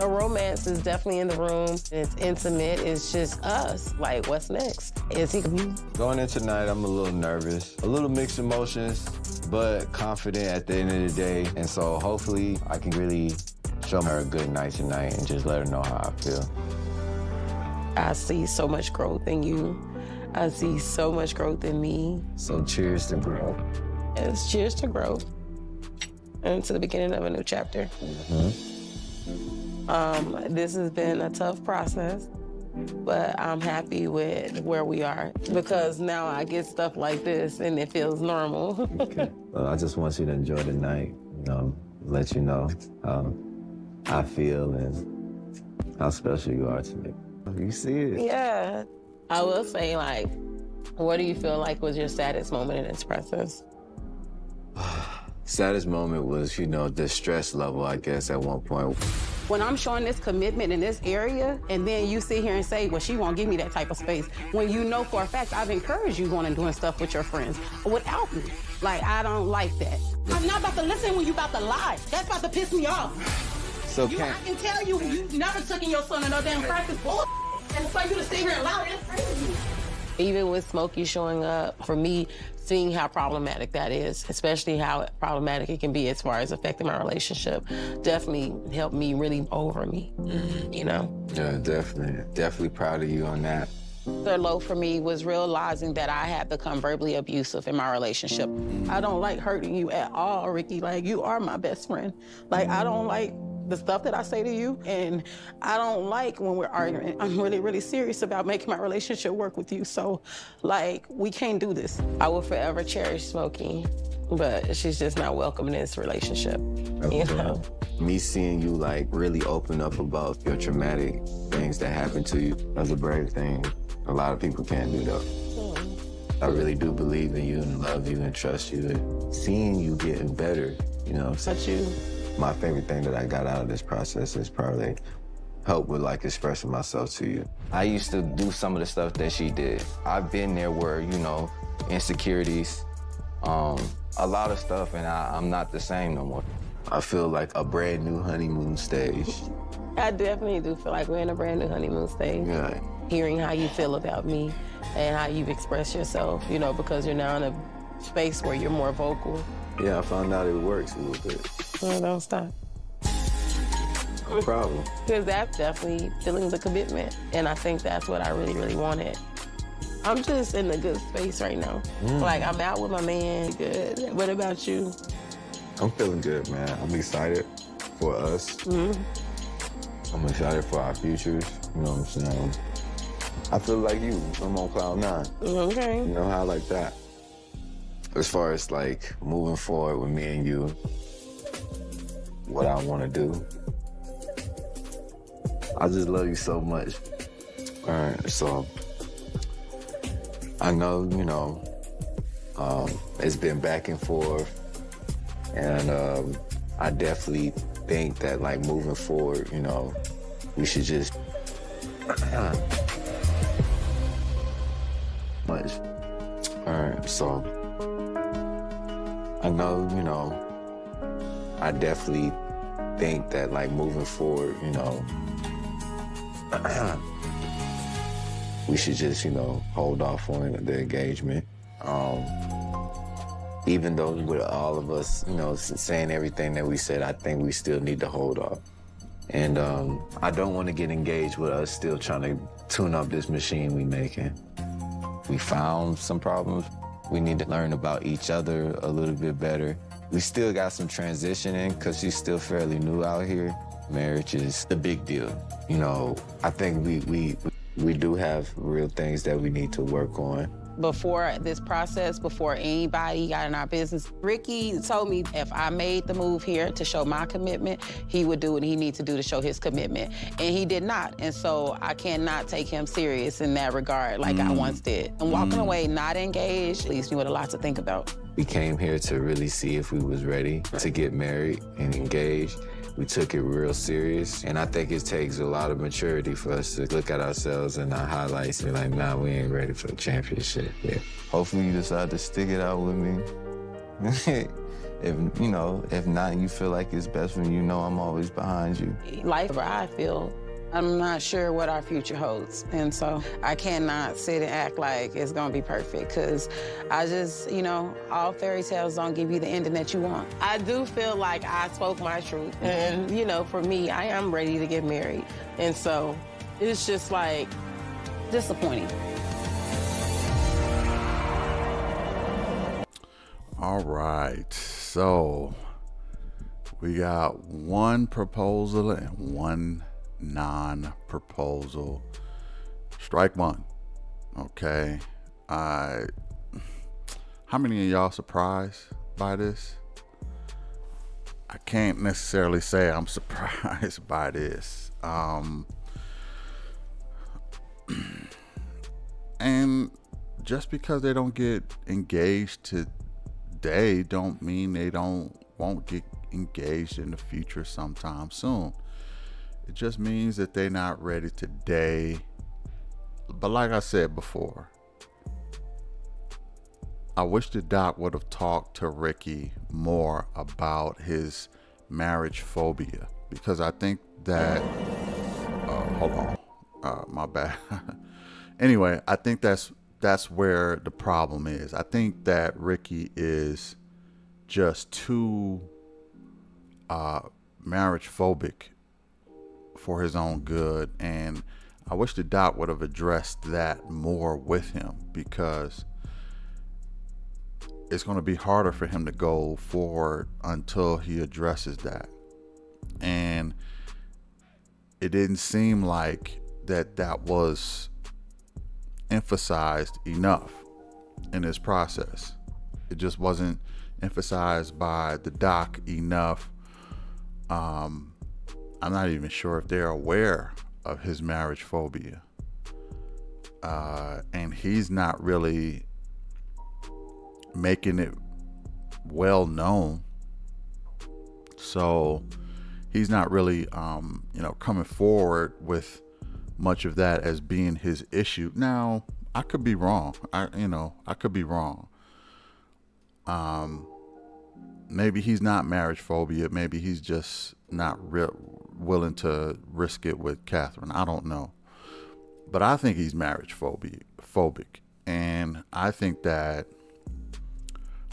The romance is definitely in the room. It's intimate. It's just us. Like, what's next? Is he? Mm-hmm. Going in tonight, I'm a little nervous, a little mixed emotions, but confident at the end of the day. And so hopefully I can really show her a good night tonight and just let her know how I feel. I see so much growth in you. I see so much growth in me. So cheers to growth. It's cheers to growth and to the beginning of a new chapter. Um, this has been a tough process, but I'm happy with where we are because now I get stuff like this and it feels normal. Well, I just want you to enjoy the night, you know, let you know how I feel and how special you are to me. You see it. yeah. I will say, like, what do you feel like was your saddest moment in this process? Saddest moment was, you know, the stress level, I guess, at one point. When I'm showing this commitment in this area, and then you sit here and say, well, she won't give me that type of space, when you know for a fact I've encouraged you going and doing stuff with your friends without me. Like, I don't like that. I'm not about to listen when you about to lie. That's about to piss me off. So You, I can tell you, you never took in your son to no damn practice bull. And for you to sit here and lie, that's crazy. Even with Smokey showing up, for me, seeing how problematic that is, especially how problematic it can be as far as affecting my relationship, definitely helped me really over me, you know? Yeah, definitely. Definitely proud of you on that. The low for me was realizing that I had become verbally abusive in my relationship. I don't like hurting you at all, Ricky. Like, you are my best friend. Like, I don't like the stuff that I say to you, and I don't like when we're arguing. I'm really, really serious about making my relationship work with you. So, like, we can't do this. I will forever cherish Smokey, but she's just not welcome in this relationship, you know? Me seeing you like really open up about your traumatic things that happened to you, that's a brave thing. A lot of people can't do that. I really do believe in you and love you and trust you. And seeing you getting better, you know. Such you, My favorite thing that I got out of this process is probably help with like expressing myself to you. I used to do some of the stuff that she did. I've been there where, you know, insecurities, um, a lot of stuff, and I, I'm not the same no more. I feel like a brand new honeymoon stage. I definitely do feel like we're in a brand new honeymoon stage. Yeah. Hearing how you feel about me and how you've expressed yourself, you know, because you're now in a space where you're more vocal. Yeah, I found out it works a little bit. Well, don't stop. No problem. Because that's definitely feeling the commitment. And I think that's what I really, really wanted. I'm just in a good space right now. Mm. Like, I'm out with my man. Good. What about you? I'm feeling good, man. I'm excited for us. Mhm. I'm excited for our futures. You know what I'm saying? I feel like you. I'm on cloud nine. Okay. You know how I like that. As far as like moving forward with me and you, what I want to do, I just love you so much. All right, so I know, you know, um, it's been back and forth, and um, I definitely think that like moving forward, you know, we should just much. All right, so I know, you know, I definitely think that like moving forward, you know, we should just, you know, hold off on the engagement. Um, even though with all of us, you know, saying everything that we said, I think we still need to hold off. And um, I don't want to get engaged with us still trying to tune up this machine we making. We found some problems. We need to learn about each other a little bit better. We still got some transitioning because she's still fairly new out here. Marriage is the big deal. You know, I think we we we do have real things that we need to work on. Before this process, before anybody got in our business, Ricky told me if I made the move here to show my commitment, he would do what he needs to do to show his commitment. And he did not. And so I cannot take him serious in that regard like I Mm. once did. And walking Mm. away not engaged leaves me with a lot to think about. We came here to really see if we was ready to get married and engaged. We took it real serious, and I think it takes a lot of maturity for us to look at ourselves and our highlights and be like, nah, we ain't ready for the championship. Yeah. Hopefully you decide to stick it out with me. if you know, if not, you feel like it's best when you know I'm always behind you. Life, where I feel, I'm not sure what our future holds. And so I cannot sit and act like it's gonna be perfect because I just, you know, all fairy tales don't give you the ending that you want. I do feel like I spoke my truth. And, you know, for me, I am ready to get married. And so it's just like disappointing. All right. So we got one proposal and one non proposal. Strike one. Okay. I how many of y'all surprised by this? I can't necessarily say I'm surprised by this. Um and just because they don't get engaged today don't mean they don't won't get engaged in the future sometime soon it just means that they're not ready today but like i said before i wish the doc would have talked to ricky more about his marriage phobia because i think that uh, hold on uh, my bad anyway, I think that's that's where the problem is. I think that Ricky is just too uh, marriage phobic for his own good, and I wish the doc would have addressed that more with him because it's going to be harder for him to go forward until he addresses that, and it didn't seem like that that was emphasized enough in this process. It just wasn't emphasized by the doc enough. Um, I'm not even sure if they're aware of his marriage phobia. Uh, and he's not really making it well known. So he's not really, um, you know, coming forward with much of that as being his issue. Now, I could be wrong. I, you know, I could be wrong. Um, maybe he's not marriage phobia. Maybe he's just not real willing to risk it with Catherine. I don't know. But I think he's marriage phobia phobic. And I think that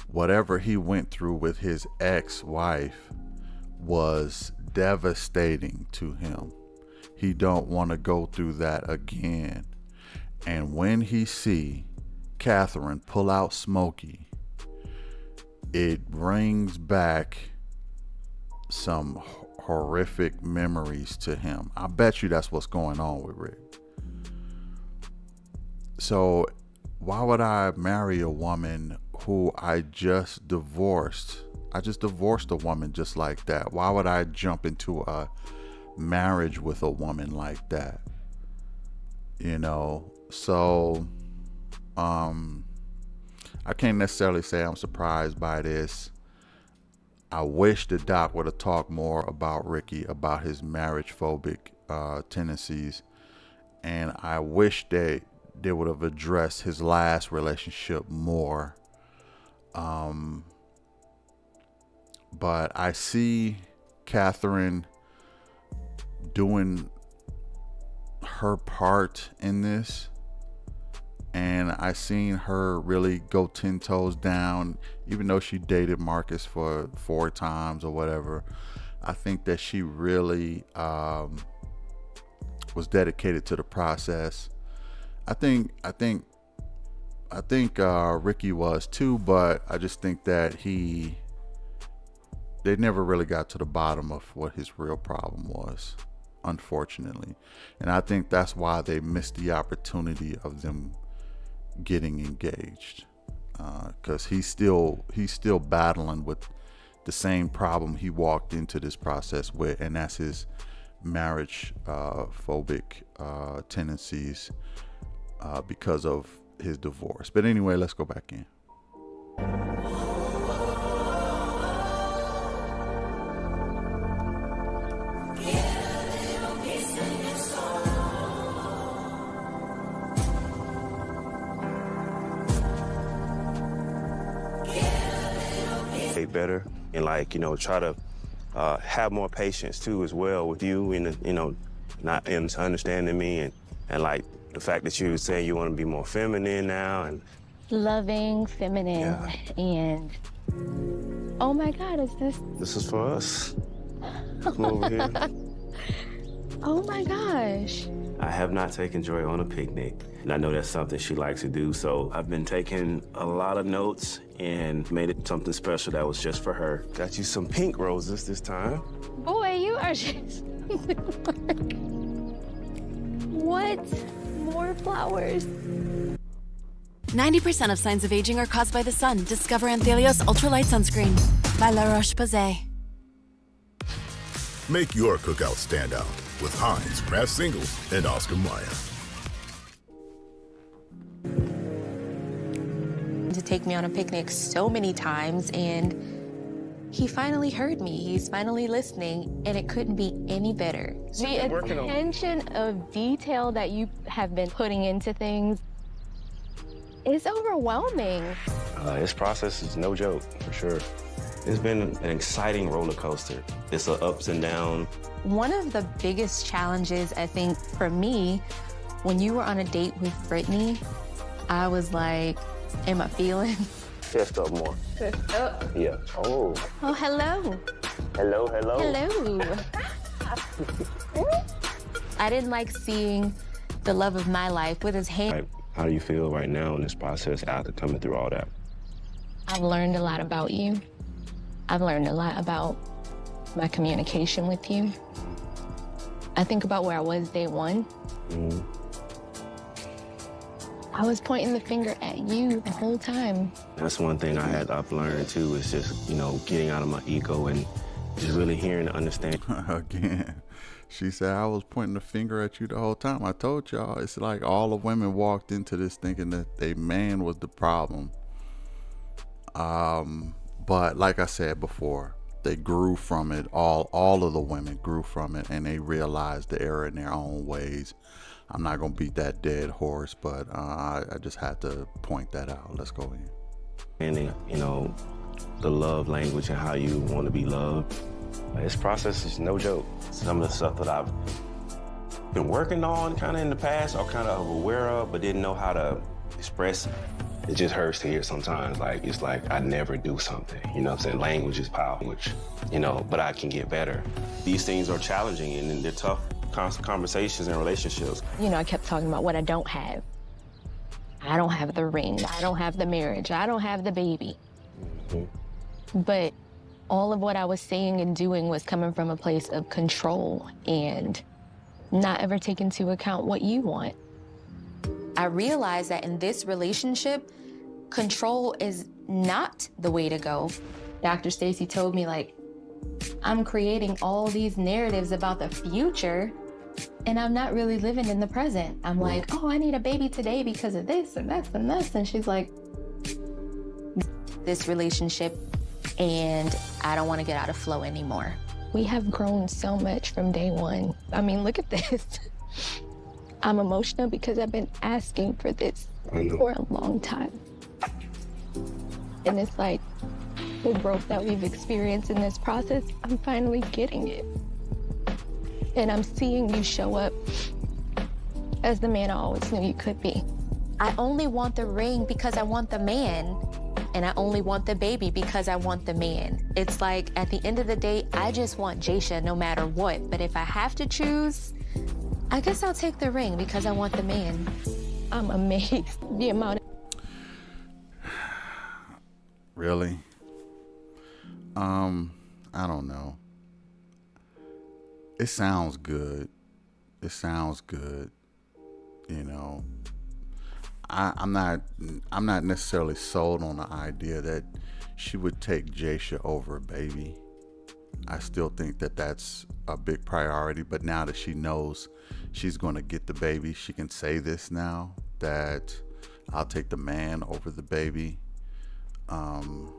whatever he went through with his ex-wife was devastating to him. He don't want to go through that again. And when he see Catherine pull out Smokey, it brings back some horrific memories to him. I bet you that's what's going on with Rick. So, why would I marry a woman who I just divorced? I just divorced a woman just like that. Why would I jump into a marriage with a woman like that? You know, so um I can't necessarily say I'm surprised by this. I wish the doc would have talked more about Ricky, about his marriage phobic uh, tendencies. And I wish that they would have addressed his last relationship more. Um, but I see Catherine doing her part in this and I seen her really go ten toes down, even though she dated Marcus for four times or whatever. I think that she really um, was dedicated to the process. I think I think I think uh, Ricky was too, but I just think that he they never really got to the bottom of what his real problem was, unfortunately. And I think that's why they missed the opportunity of them getting engaged because uh, he's still he's still battling with the same problem he walked into this process with, and that's his marriage uh, phobic uh, tendencies uh, because of his divorce. But anyway, let's go back in. Better and like you know try to uh, have more patience too as well with you and you know not and understanding me and and like the fact that you were saying you want to be more feminine now and Loving, feminine, Yeah. and oh my God, is this? this is for us come over here Oh my gosh. I have not taken Joy on a picnic, and I know that's something she likes to do. So I've been taking a lot of notes and made it something special that was just for her. Got you some pink roses this time. Boy, you are just. what? More flowers? 90% of signs of aging are caused by the sun. Discover Anthelios Ultralight Sunscreen by La Roche-Posay. Make your cookout stand out with Heinz, Kraft Singles, and Oscar Mayer. To take me on a picnic so many times, and he finally heard me. He's finally listening, and it couldn't be any better. The Working on- attention of detail that you have been putting into things is overwhelming. Uh, this process is no joke, for sure. It's been an exciting roller coaster. It's a ups and downs. One of the biggest challenges, I think, for me, when you were on a date with Brittany, I was like, am I feeling? Fist up more. Oh, Yeah. Oh. oh hello. Hello, hello. Hello. I didn't like seeing the love of my life with his hand. Like, how do you feel right now in this process after coming through all that? I've learned a lot about you. I've learned a lot about my communication with you. I think about where I was day one. Mm. I was pointing the finger at you the whole time. That's one thing I had I've learned too is just, you know, getting out of my ego and just really hearing and understanding. Again, she said, I was pointing the finger at you the whole time. I told y'all, it's like all the women walked into this thinking that they man was the problem. Um, but like I said before, they grew from it. All all of the women grew from it, and they realized the error in their own ways. I'm not gonna beat that dead horse, but uh, I, I just had to point that out. Let's go in. And, you know, the love language and how you want to be loved. This process is no joke. Some of the stuff that I've been working on kind of in the past or kind of aware of, but didn't know how to express. It just hurts to hear sometimes. Like, it's like I never do something. You know what I'm saying? Language is power, which, you know, but I can get better. These things are challenging and they're tough con- conversations and relationships. You know, I kept talking about what I don't have. I don't have the ring. I don't have the marriage. I don't have the baby. Hmm. But all of what I was saying and doing was coming from a place of control and not ever taking into account what you want. I realized that in this relationship, control is not the way to go. Dr. Stacy told me like I'm creating all these narratives about the future and I'm not really living in the present. I'm like, "Oh, I need a baby today because of this and this and this." And she's like, "This relationship and I don't want to get out of flow anymore." We have grown so much from day 1. I mean, look at this. I'm emotional because I've been asking for this for a long time. And it's like the growth that we've experienced in this process, I'm finally getting it. And I'm seeing you show up as the man I always knew you could be. I only want the ring because I want the man. And I only want the baby because I want the man. It's like at the end of the day, I just want Jasha no matter what. But if I have to choose, I guess I'll take the ring because I want the man. I'm amazed the amount Really? Um, I don't know. It sounds good. It sounds good. You know. I, I'm not I'm not necessarily sold on the idea that she would take Jasha over a baby. I still think that that's a big priority, but now that she knows she's going to get the baby, she can say this now that I'll take the man over the baby. Um,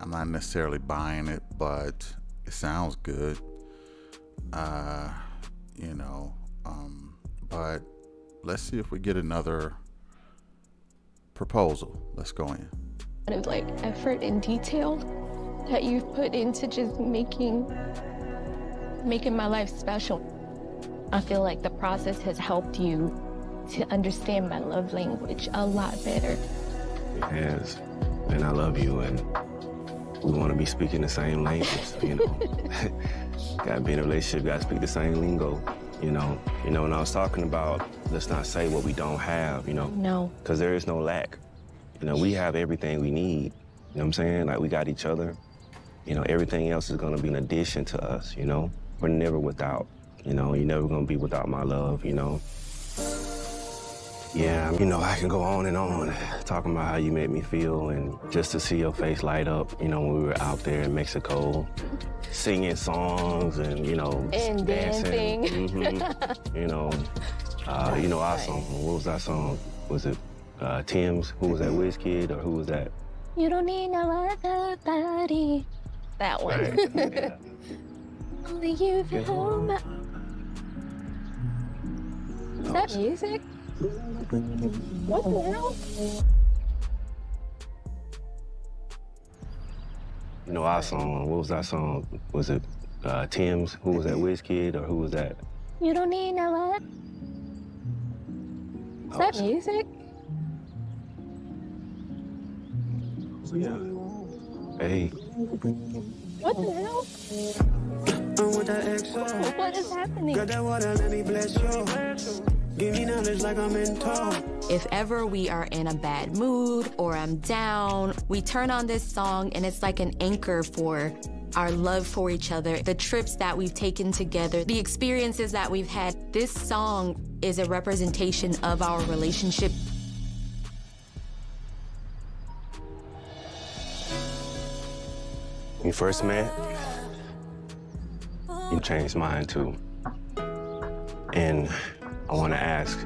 I'm not necessarily buying it, but it sounds good. Uh, you know, um, but let's see if we get another proposal. Let's go in. of like effort and detail that you've put into just making making my life special. I feel like the process has helped you to understand my love language a lot better. It has. And I love you, and we want to be speaking the same language, you know. gotta be in a relationship, gotta speak the same lingo, you know. You know, when I was talking about let's not say what we don't have, you know. No. Because there is no lack. You know, we have everything we need. You know what I'm saying? Like, we got each other. You know, everything else is gonna be an addition to us, you know. We're never without, you know. You're never gonna be without my love, you know. Yeah, you know, I can go on and on talking about how you made me feel and just to see your face light up, you know, when we were out there in Mexico singing songs and, you know, And dancing. Mhm. you know, uh, you know our song. What was that song? Was it uh, Tems? Who was that, Wizkid or who was that? You don't need no other body. That one. Right, yeah. Only you can hold my. Is that music? What the hell? You know our song. What was that song? Was it uh, Tems? Who was that, Wizkid or who was that? You don't need no other. Is that music? Yeah. Hey. What the hell? What is happening? If ever we are in a bad mood or I'm down, we turn on this song and it's like an anchor for our love for each other, the trips that we've taken together, the experiences that we've had. This song is a representation of our relationship. First met, you changed mine too. And I want to ask,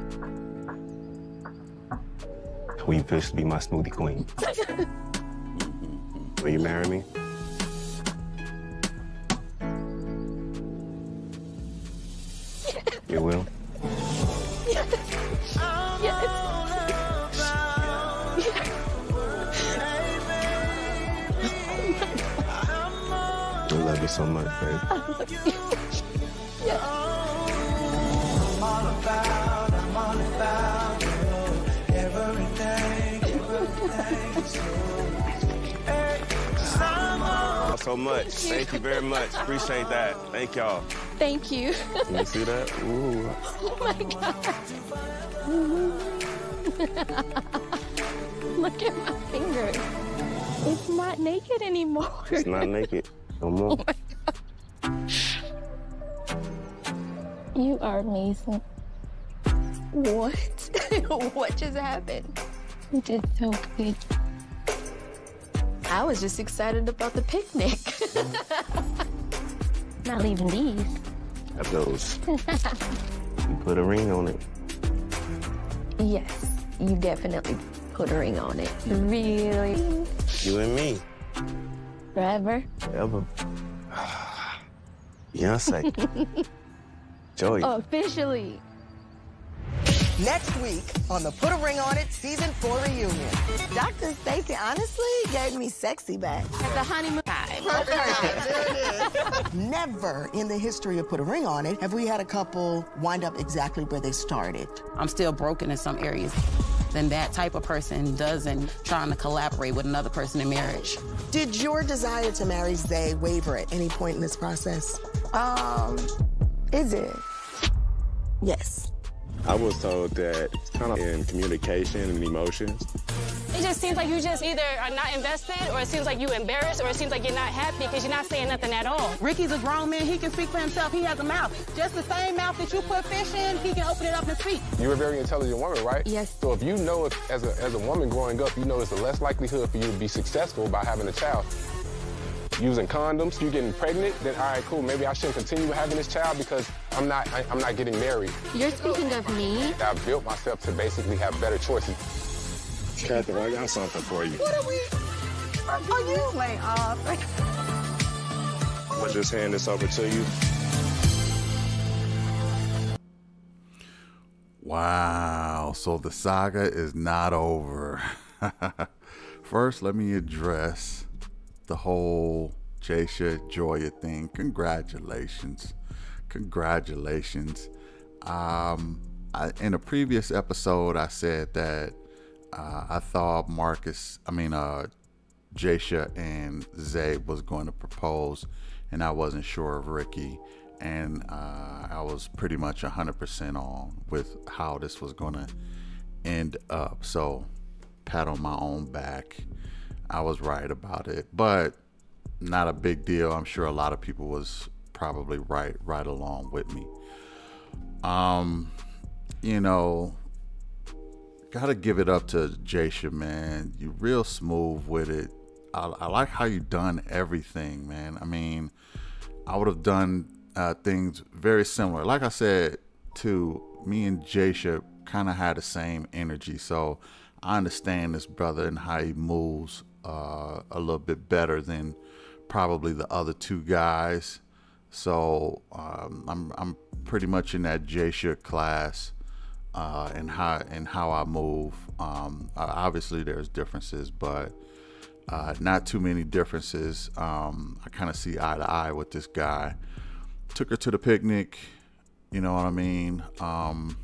will you please be my smoothie queen? Will you marry me? You will? Yes. love you so much, babe. I'm all about, I'm all about you. Everything, everything. So, hey, 'cause I'm so much. Thank you very much. Appreciate that. Thank y'all. Thank you. You see that? Ooh. Oh my god. Look at my finger. It's not naked anymore. It's not naked. No more. You are amazing. What? what just happened? You did so good. I was just excited about the picnic. Not leaving these. Have those. You put a ring on it. yes, you definitely put a ring on it. Really? You and me. Forever? Ever. Beyonce. Joey. Officially. Next week on the Put a Ring on It season four reunion. Dr. Stacy honestly gave me sexy back. At the honeymoon time. Never in the history of Put a Ring on It have we had a couple wind up exactly where they started. I'm still broken in some areas. Then that type of person doesn't trying to collaborate with another person in marriage. Did your desire to marry Zay waver at any point in this process? Um, is it? Yes. I was told that it's kind of in communication and emotions. It just seems like you just either are not invested, or it seems like you embarrassed, or it seems like you're not happy because you're not saying nothing at all. Ricky's a grown man. He can speak for himself. He has a mouth. Just the same mouth that you put fish in, he can open it up and speak. You're a very intelligent woman, right? Yes. So if you know, if, as, a, as a woman growing up, you know it's the less likelihood for you to be successful by having a child. Using condoms, you getting pregnant, then all right, cool. Maybe I shouldn't continue having this child because I'm not, I, I'm not getting married. You're speaking of me? I've built myself to basically have better choices. Catherine, I got something for you. What are we? Are you playing off? I'm gonna just hand this over to you. Wow. So the saga is not over. First, let me address the whole Jasha Joya thing. Congratulations. Congratulations. Um, I, in a previous episode, I said that uh, I thought Marcus, I mean, uh, Jasha and Zay was going to propose, and I wasn't sure of Ricky. And uh, I was pretty much 100% on with how this was going to end up. So, pat on my own back. I was right about it, but not a big deal. I'm sure a lot of people was probably right right along with me. Um, you know, gotta give it up to Jasha, man. You real smooth with it. I, I like how you done everything, man. I mean, I would have done uh, things very similar. Like I said, to me and Jasha kind of had the same energy, so I understand this brother and how he moves uh, a little bit better than probably the other two guys. So um, I'm I'm pretty much in that Jasha class uh, and how and how I move. Um, obviously, there's differences, but uh, not too many differences. Um, I kind of see eye to eye with this guy. Took her to the picnic. You know what I mean? Um,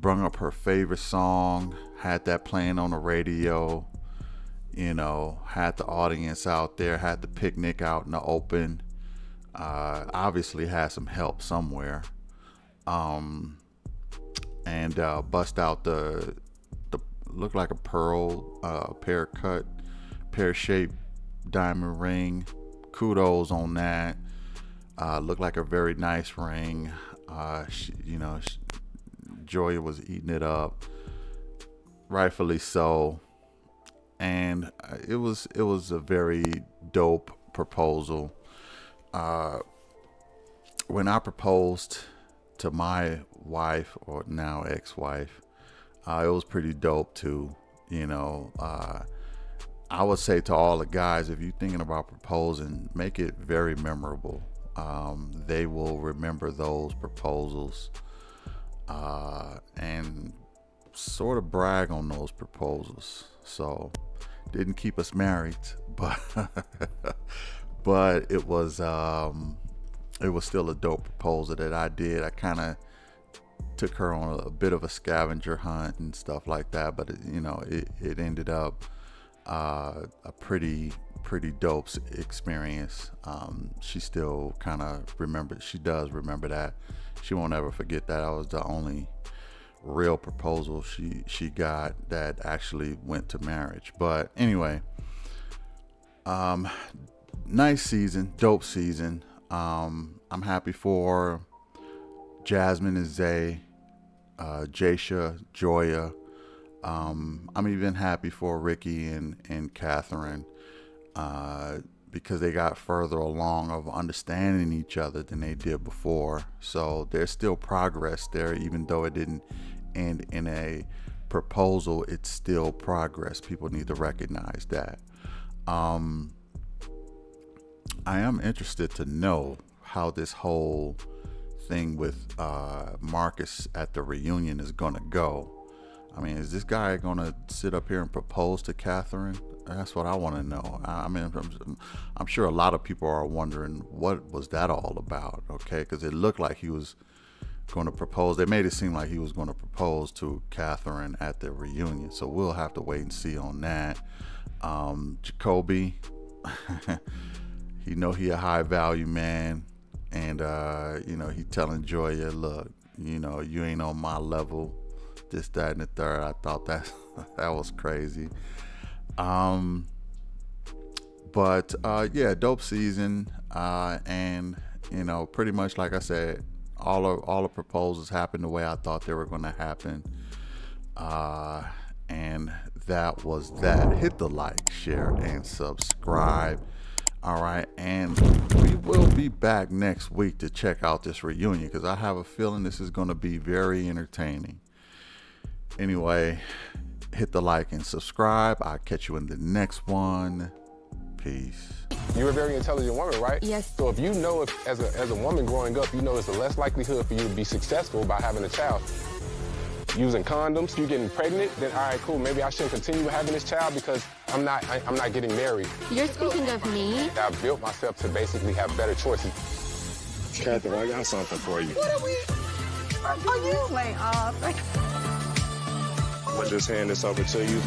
brung up her favorite song. Had that playing on the radio. You know, had the audience out there. Had the picnic out in the open. Uh, obviously had some help somewhere. Um, and uh, bust out the the look like a pearl uh, pear cut pear shaped diamond ring. Kudos on that. Uh, looked like a very nice ring. Uh, she, you know, she, Joya was eating it up, rightfully so. And uh, it was it was a very dope proposal. Uh, when I proposed to my wife or now ex-wife, uh, it was pretty dope too. You know, uh, I would say to all the guys, if you're thinking about proposing, make it very memorable. Um, they will remember those proposals uh, and sort of brag on those proposals. So, didn't keep us married, but but it was um, it was still a dope proposal that I did. I kind of took her on a, bit of a scavenger hunt and stuff like that, but it, you know, it, it ended up uh, a pretty pretty dope experience. Um, she still kind of remembers. She does remember that. She won't ever forget that. I was the only real proposal she she got that actually went to marriage. But anyway, um, nice season, dope season. Um, I'm happy for Jasmine and Zay, uh, Jasha, Joya. Um, I'm even happy for Ricky and and Catherine uh, because they got further along of understanding each other than they did before. So there's still progress there, even though it didn't end in a proposal. It's still progress. People need to recognize that. Um, I am interested to know how this whole thing with uh, Marcus at the reunion is going to go. I mean, is this guy going to sit up here and propose to Catherine? That's what I want to know. I mean, I'm, I'm, sure a lot of people are wondering what was that all about, okay? Because it looked like he was going to propose. They made it seem like he was going to propose to Catherine at the reunion. So we'll have to wait and see on that. Um, Jacoby, he know he a high value man, and uh, you know he telling Joya, look, you know you ain't on my level this, that, and the third. I thought that that was crazy. Um, but uh, yeah, dope season, uh, and you know, pretty much like I said, all of all the proposals happened the way I thought they were going to happen. Uh, and that was that. Hit the like, share, and subscribe. All right, and we will be back next week to check out this reunion because I have a feeling this is going to be very entertaining. Anyway, hit the like and subscribe. I'll catch you in the next one. Peace. You're a very intelligent woman, right? Yes. So if you know, if as a, as a woman growing up, you know it's the less likelihood for you to be successful by having a child. Using condoms, you getting pregnant, then all right, cool. Maybe I shouldn't continue having this child because I'm not, I, am not getting married. You're speaking of me? I built myself to basically have better choices. Catherine, I got something for you. What are we? Are you lay off? I'm gonna just hand this over to you.